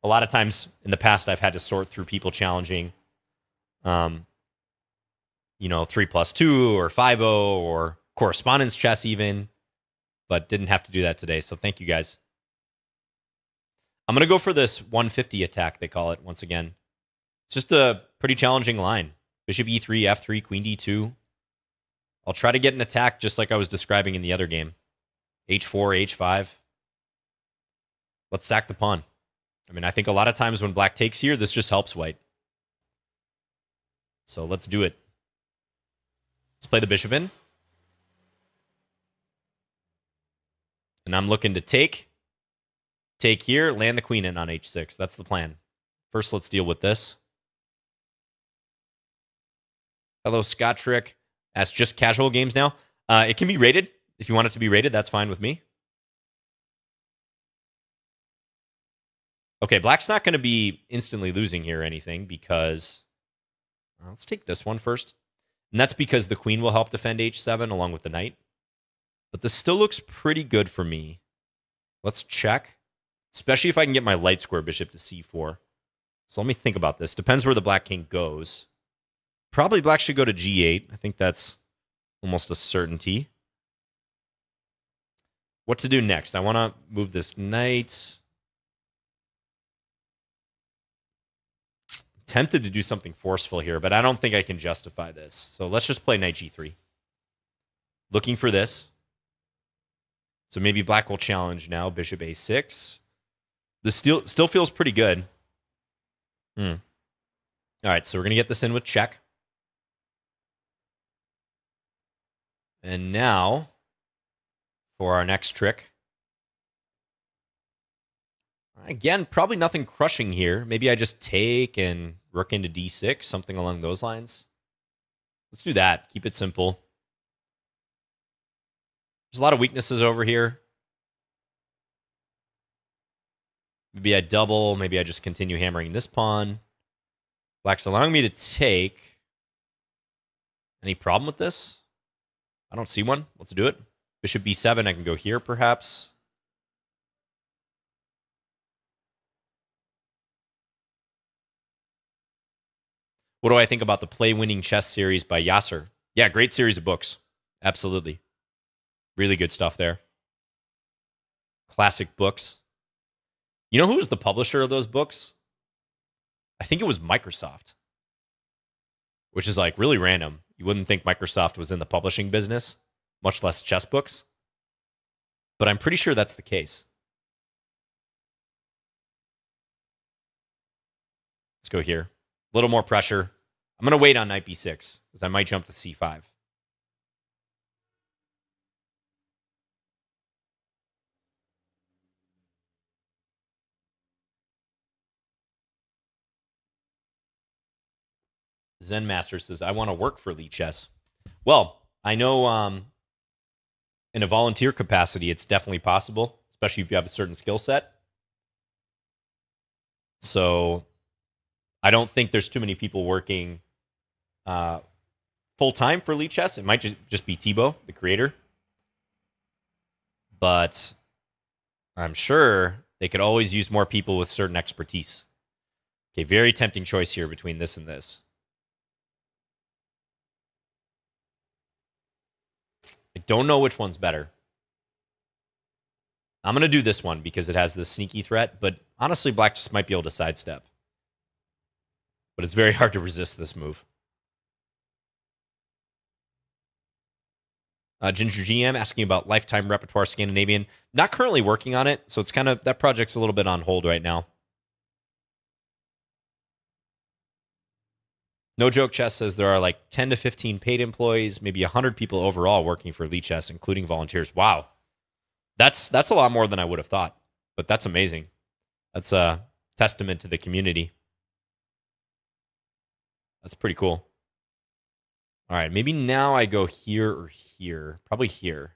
A lot of times in the past, I've had to sort through people challenging, um, you know, 3 plus 2 or 5 0 or correspondence chess, even but didn't have to do that today. So thank you guys. I'm going to go for this 150 attack, they call it once again. It's just a pretty challenging line. Bishop e3, f3, queen d2. I'll try to get an attack just like I was describing in the other game. h4, h5. Let's sack the pawn. I mean, I think a lot of times when black takes here, this just helps white. So let's do it. Let's play the bishop in. And I'm looking to take, take here, land the queen in on h6. That's the plan. First, let's deal with this. Hello, Scott Trick. That's just casual games now. Uh, it can be rated. If you want it to be rated, that's fine with me. Okay, black's not going to be instantly losing here or anything because... Uh, let's take this one first. And that's because the queen will help defend h7 along with the knight. But this still looks pretty good for me. Let's check, especially if I can get my light square bishop to c4. So let me think about this. Depends where the black king goes. Probably black should go to g8. I think that's almost a certainty. What to do next? I want to move this knight. Tempted to do something forceful here, but I don't think I can justify this. So let's just play knight g3. Looking for this. So maybe black will challenge now. Bishop a6. This still still feels pretty good. Hmm. All right, so we're gonna get this in with check. And now for our next trick. Again, probably nothing crushing here. Maybe I just take and rook into d6, something along those lines. Let's do that. Keep it simple. There's a lot of weaknesses over here. Maybe I double. Maybe I just continue hammering this pawn. Black's allowing me to take. Any problem with this? I don't see one. Let's do it. Bishop b7. I can go here, perhaps. What do I think about the Play Winning Chess series by Yasser? Yeah, great series of books. Absolutely. Really good stuff there. Classic books. You know who was the publisher of those books? I think it was Microsoft, which is like really random. You wouldn't think Microsoft was in the publishing business, much less chess books. But I'm pretty sure that's the case. Let's go here. A little more pressure. I'm going to wait on knight b6 because I might jump to c5. Zen Master says, I want to work for Lichess. Well, I know um, in a volunteer capacity, it's definitely possible, especially if you have a certain skill set. So I don't think there's too many people working uh, full time for Lichess. It might just, just be Thibaut, the creator. but I'm sure they could always use more people with certain expertise. Okay, very tempting choice here between this and this. I don't know which one's better. I'm going to do this one because it has this sneaky threat, but honestly, black just might be able to sidestep. But it's very hard to resist this move. Uh, Ginger GM asking about Lifetime Repertoire Scandinavian. Not currently working on it, so it's kind of that project's a little bit on hold right now. No Joke Chess says there are like 10 to 15 paid employees, maybe 100 people overall working for Lichess, including volunteers. Wow. That's that's a lot more than I would have thought, but that's amazing. That's a testament to the community. That's pretty cool. All right, maybe now I go here or here. Probably here.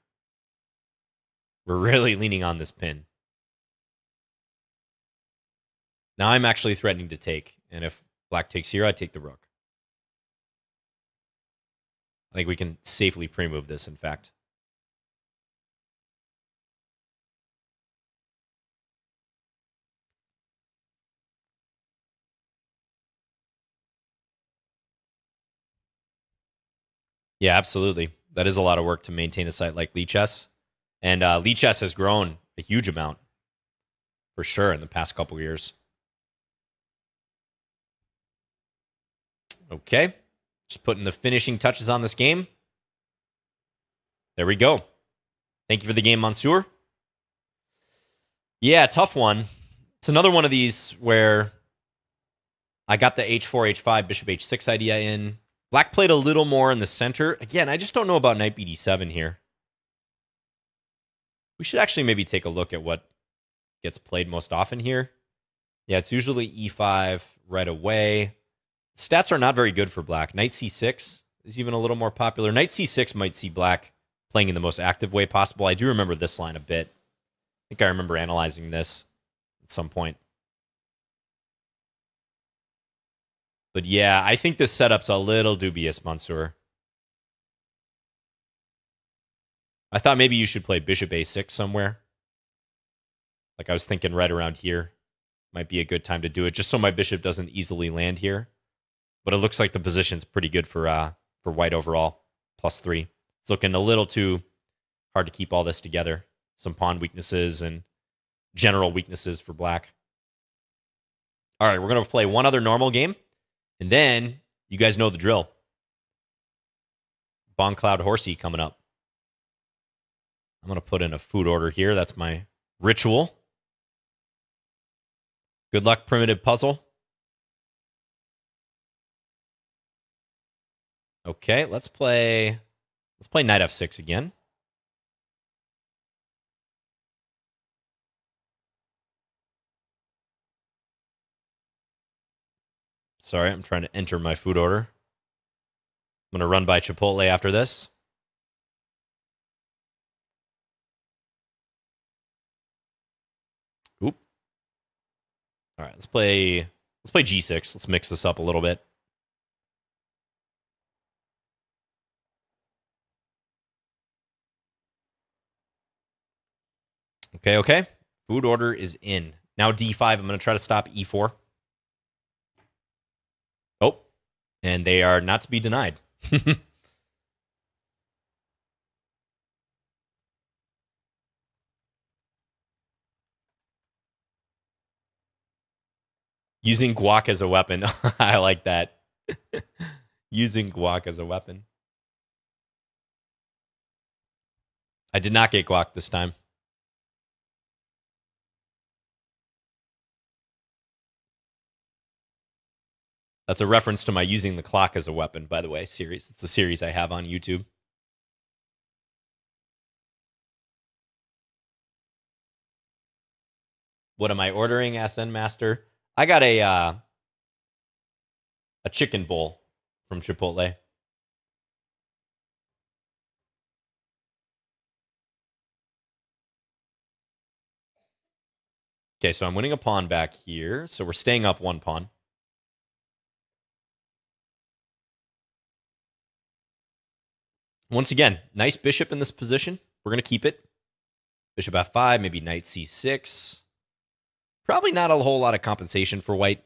We're really leaning on this pin. Now I'm actually threatening to take, and if black takes here, I take the rook. I think we can safely pre-move this, in fact. Yeah, absolutely. That is a lot of work to maintain a site like Lichess. And uh, Lichess has grown a huge amount for sure in the past couple years. Okay. Just putting the finishing touches on this game. There we go. Thank you for the game, Monsieur. Yeah, tough one. It's another one of these where I got the h4, h5, bishop h6 idea in. Black played a little more in the center. Again, I just don't know about knight bd7 here. We should actually maybe take a look at what gets played most often here. Yeah, it's usually e5 right away. Stats are not very good for black. Knight c6 is even a little more popular. Knight c6 might see black playing in the most active way possible. I do remember this line a bit. I think I remember analyzing this at some point. But yeah, I think this setup's a little dubious, Monsieur. I thought maybe you should play bishop a6 somewhere. Like I was thinking right around here. Might be a good time to do it, just so my bishop doesn't easily land here. But it looks like the position's pretty good for uh for white overall. Plus three. It's looking a little too hard to keep all this together. Some pawn weaknesses and general weaknesses for black. All right, we're going to play one other normal game. And then you guys know the drill. Bongcloud Horsey coming up. I'm going to put in a food order here. That's my ritual. Good luck, primitive puzzle. Okay, let's play let's play knight f6 again. Sorry, I'm trying to enter my food order. I'm going to run by Chipotle after this. Oop. All right, let's play let's play G6. Let's mix this up a little bit. Okay, okay. Food order is in. Now D5. I'm going to try to stop E4. Oh, and they are not to be denied. Using guac as a weapon. I like that. Using guac as a weapon. I did not get guac this time. That's a reference to my using the clock as a weapon, by the way, series. It's a series I have on YouTube. What am I ordering, SN Master? I got a uh, a chicken bowl from Chipotle. Okay, so I'm winning a pawn back here. So we're staying up one pawn. Once again, nice bishop in this position. We're going to keep it. Bishop f5, maybe knight c6. Probably not a whole lot of compensation for white.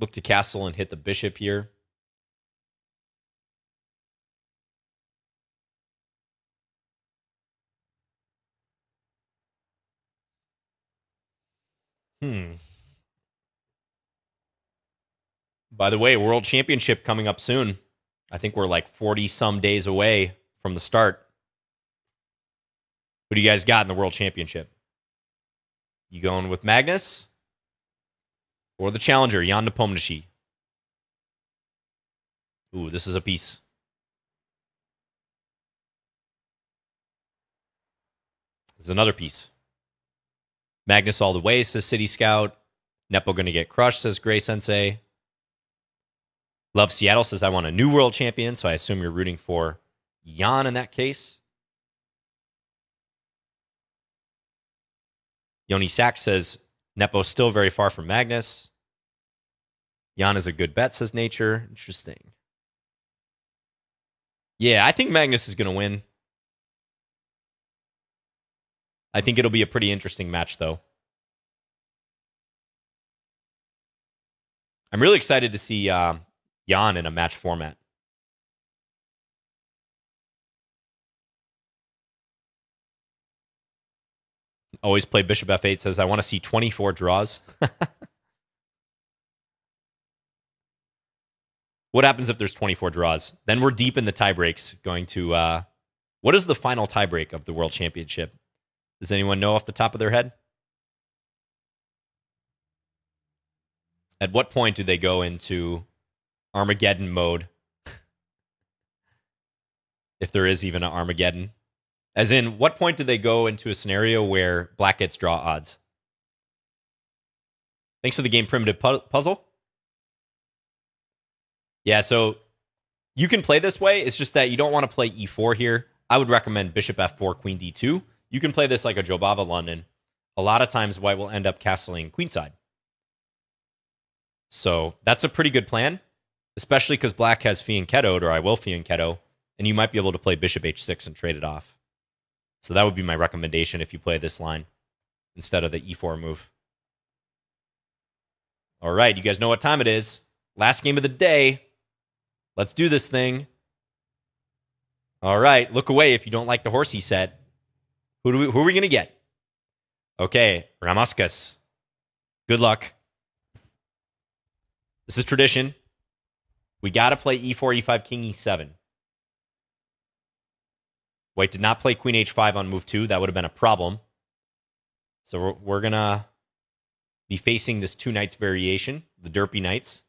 Look to castle and hit the bishop here. Hmm. By the way, World Championship coming up soon. I think we're like 40 some days away from the start. Who do you guys got in the World Championship? You going with Magnus or the challenger, Jan Nepomniachtchi? Ooh, this is a piece. This is another piece. Magnus all the way, says City Scout. Nepo going to get crushed, says Gray Sensei. Love Seattle says, I want a new world champion. So I assume you're rooting for Jan in that case. Yoni Sack says, Nepo still very far from Magnus. Jan is a good bet, says Nature. Interesting. Yeah, I think Magnus is going to win. I think it'll be a pretty interesting match, though. I'm really excited to see uh, Jan in a match format. Always play Bishop F8 says, I want to see 24 draws. what happens if there's 24 draws? Then we're deep in the tie breaks going to. Uh, what is the final tiebreak of the World Championship? Does anyone know off the top of their head? At what point do they go into Armageddon mode? if there is even an Armageddon. As in, what point do they go into a scenario where black gets draw odds? Thanks to the game primitive pu- puzzle. Yeah, so you can play this way. It's just that you don't want to play e4 here. I would recommend bishop f4, queen d2. You can play this like a Jobava London. A lot of times, white will end up castling queenside. So that's a pretty good plan, especially because black has fianchettoed, or I will fianchetto, and you might be able to play bishop h6 and trade it off. So that would be my recommendation if you play this line instead of the e4 move. All right, you guys know what time it is. Last game of the day. Let's do this thing. All right, look away if you don't like the horsey set. Who, do we, who are we going to get? Okay, Ramaskas. Good luck. This is tradition. We got to play e4, e5, king e7. White did not play queen h5 on move two. That would have been a problem. So we're, we're going to be facing this two knights variation, the derpy knights.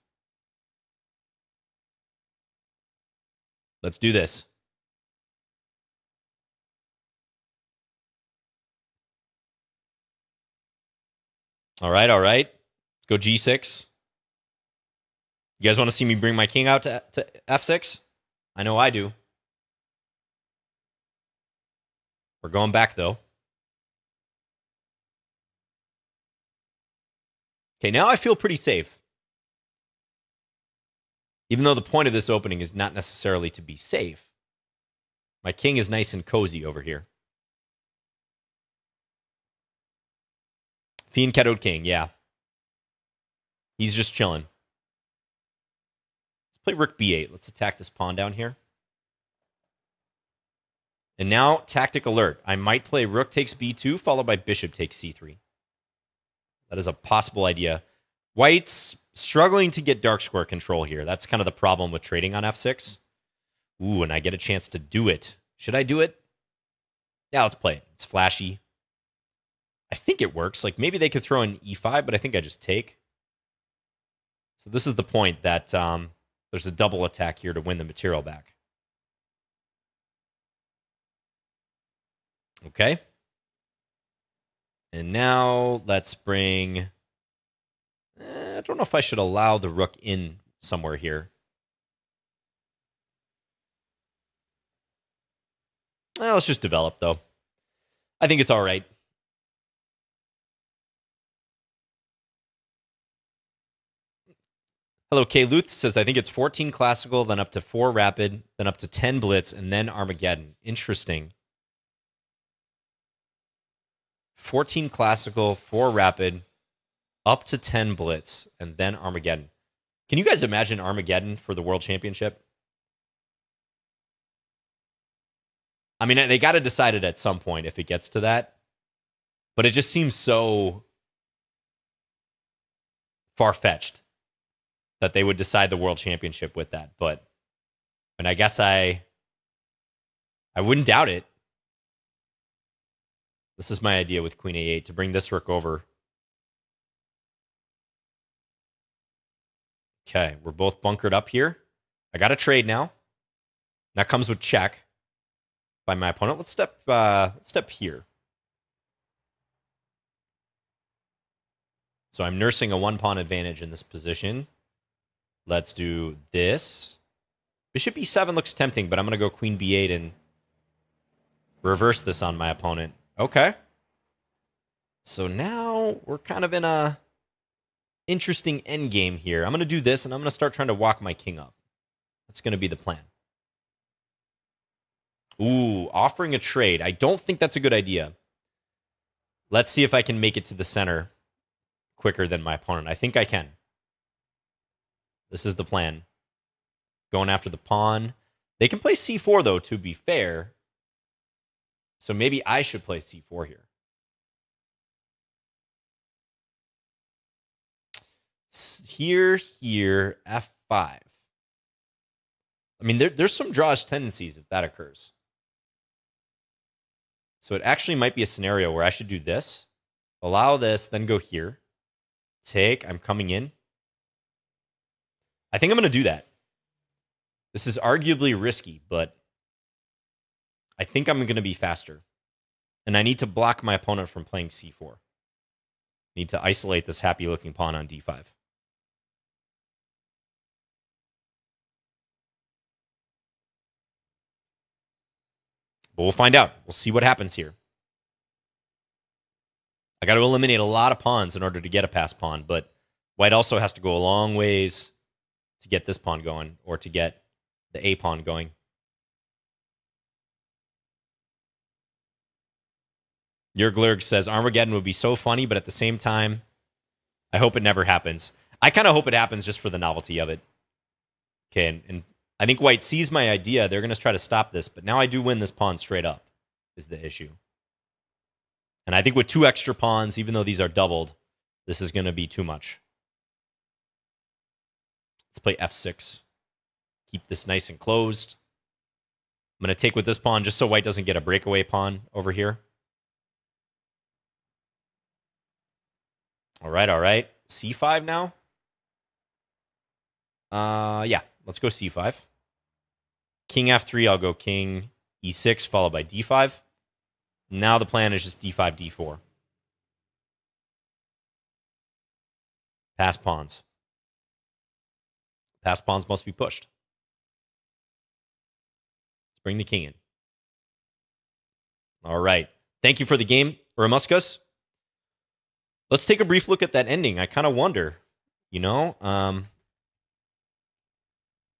Let's do this. All right, all right. Go g6. You guys want to see me bring my king out to, to f6? I know I do. We're going back, though. Okay, now I feel pretty safe. Even though the point of this opening is not necessarily to be safe, my king is nice and cozy over here. Fianchettoed king, yeah. He's just chilling. Let's play rook b8. Let's attack this pawn down here. And now, tactic alert. I might play rook takes b2, followed by bishop takes c3. That is a possible idea. White's struggling to get dark square control here. That's kind of the problem with trading on f6. Ooh, and I get a chance to do it. Should I do it? Yeah, let's play it. It's flashy. I think it works. Like maybe they could throw in e5, but I think I just take. So this is the point that um, there's a double attack here to win the material back. Okay. And now let's bring. Eh, I don't know if I should allow the rook in somewhere here. Well, let's just develop, though. I think it's all right. Hello, K. Luth says, I think it's 14 classical, then up to 4 rapid, then up to 10 blitz, and then Armageddon. Interesting. 14 classical, 4 rapid, up to 10 blitz, and then Armageddon. Can you guys imagine Armageddon for the world championship? I mean, they got to decide it at some point if it gets to that. But it just seems so far fetched that they would decide the world championship with that. But and I guess I I wouldn't doubt it. This is my idea with Queen A8 to bring this rook over. Okay, we're both bunkered up here. I got a trade now. That comes with check by my opponent. Let's step uh, let's step here. So I'm nursing a one pawn advantage in this position. Let's do this. Bishop e7 looks tempting, but I'm going to go queen b8 and reverse this on my opponent. Okay. So now we're kind of in a interesting endgame here. I'm going to do this, and I'm going to start trying to walk my king up. That's going to be the plan. Ooh, offering a trade. I don't think that's a good idea. Let's see if I can make it to the center quicker than my opponent. I think I can. This is the plan. Going after the pawn. They can play c4, though, to be fair. So maybe I should play c4 here. Here, here, f5. I mean, there, there's some drawish tendencies if that occurs. So it actually might be a scenario where I should do this, allow this, then go here, take, I'm coming in, I think I'm going to do that. This is arguably risky, but I think I'm going to be faster. And I need to block my opponent from playing c4. Need to isolate this happy looking pawn on d5. But we'll find out. We'll see what happens here. I got to eliminate a lot of pawns in order to get a pass pawn, but white also has to go a long ways to get this pawn going or to get the A pawn going. Jurglurg says Armageddon would be so funny, but at the same time, I hope it never happens. I kind of hope it happens just for the novelty of it. Okay, and, and I think White sees my idea. They're going to try to stop this, but now I do win this pawn straight up, is the issue. And I think with two extra pawns, even though these are doubled, this is going to be too much. Let's play f6. Keep this nice and closed. I'm going to take with this pawn just so white doesn't get a breakaway pawn over here. All right, all right. c5 now. Uh, yeah, let's go c5. King f3, I'll go king e6 followed by d5. Now the plan is just d5, d4. Pass pawns. Pass pawns must be pushed. Let's bring the king in. All right. Thank you for the game, Ramuskus. Let's take a brief look at that ending. I kind of wonder, you know, um,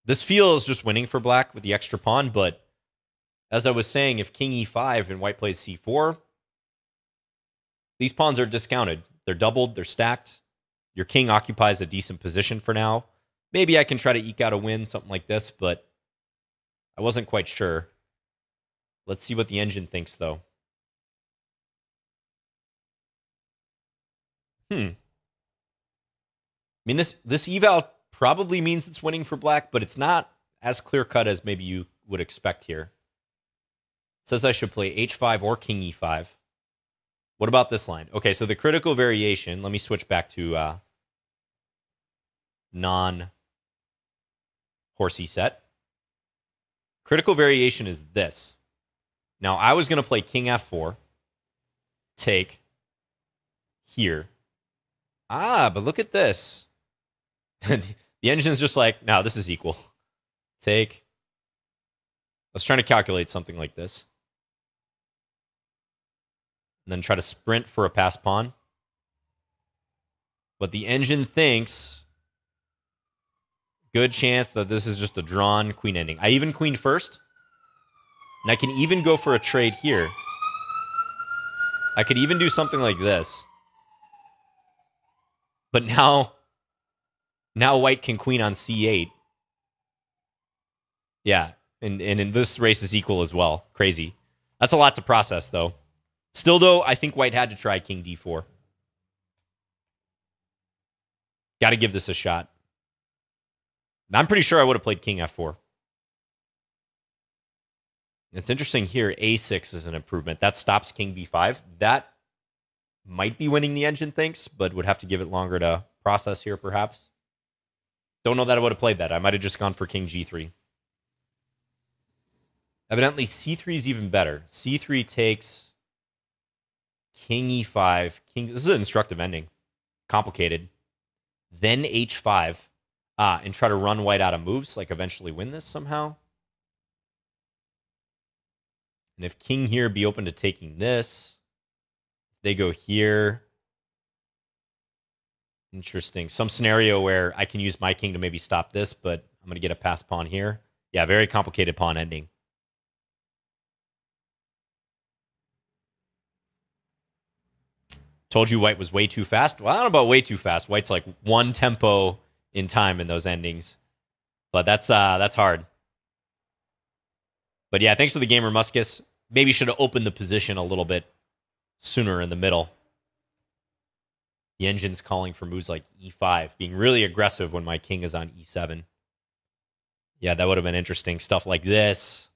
this feels just winning for black with the extra pawn, but as I was saying, if king e5 and white plays c4, these pawns are discounted. They're doubled, they're stacked. Your king occupies a decent position for now. Maybe I can try to eke out a win, something like this, but I wasn't quite sure. Let's see what the engine thinks, though. Hmm. I mean, this this eval probably means it's winning for black, but it's not as clear cut as maybe you would expect here. It says I should play h5 or king e5. What about this line? Okay, so the critical variation, let me switch back to uh, non horsey set. Critical variation is this. Now, I was going to play king f4, take here. Ah, but look at this. the engine's just like, no, this is equal. Take. I was trying to calculate something like this. And then try to sprint for a pass pawn. But the engine thinks Good chance that this is just a drawn queen ending. I even queen first. And I can even go for a trade here. I could even do something like this. But now, now white can queen on c8. Yeah, and, and in this race is equal as well. Crazy. That's a lot to process, though. Still, though, I think white had to try king d4. Got to give this a shot. I'm pretty sure I would have played king f4. It's interesting here. A6 is an improvement. That stops king b5. That might be winning the engine thinks, but would have to give it longer to process here, perhaps. Don't know that I would have played that. I might have just gone for king g3. Evidently, c3 is even better. c3 takes king e5. King. This is an instructive ending. Complicated. Then h5. Ah, and try to run white out of moves, like eventually win this somehow. And if king here be open to taking this, they go here. Interesting. Some scenario where I can use my king to maybe stop this, but I'm going to get a pass pawn here. Yeah, very complicated pawn ending. Told you white was way too fast. Well, I don't know about way too fast. White's like one tempo in time in those endings. But that's uh that's hard. But yeah, thanks to the gamer Muskus. Maybe should have opened the position a little bit sooner in the middle. The engine's calling for moves like e5, being really aggressive when my king is on e7. Yeah, that would have been interesting. Stuff like this.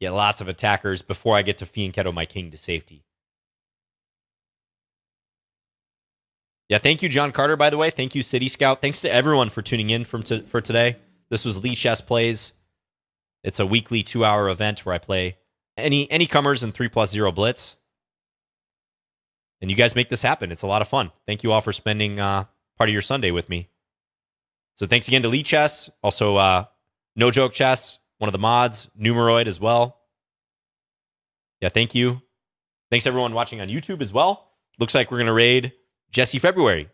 Get lots of attackers before I get to fianchetto my king to safety. Yeah, thank you, John Carter, by the way. Thank you, City Scout. Thanks to everyone for tuning in from for today. This was Lichess Plays. It's a weekly two hour event where I play any any comers in 3 plus 0 Blitz. And you guys make this happen. It's a lot of fun. Thank you all for spending uh, part of your Sunday with me. So thanks again to Lichess, Also, uh, No Joke Chess, one of the mods, Numeroid as well. Yeah, thank you. Thanks everyone watching on YouTube as well. Looks like we're going to raid Jesse February.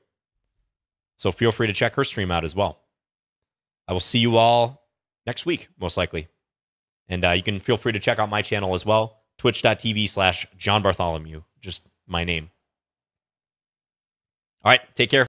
So feel free to check her stream out as well. I will see you all next week, most likely. And uh, you can feel free to check out my channel as well, twitch.tv slash John Bartholomew, just my name. All right, take care.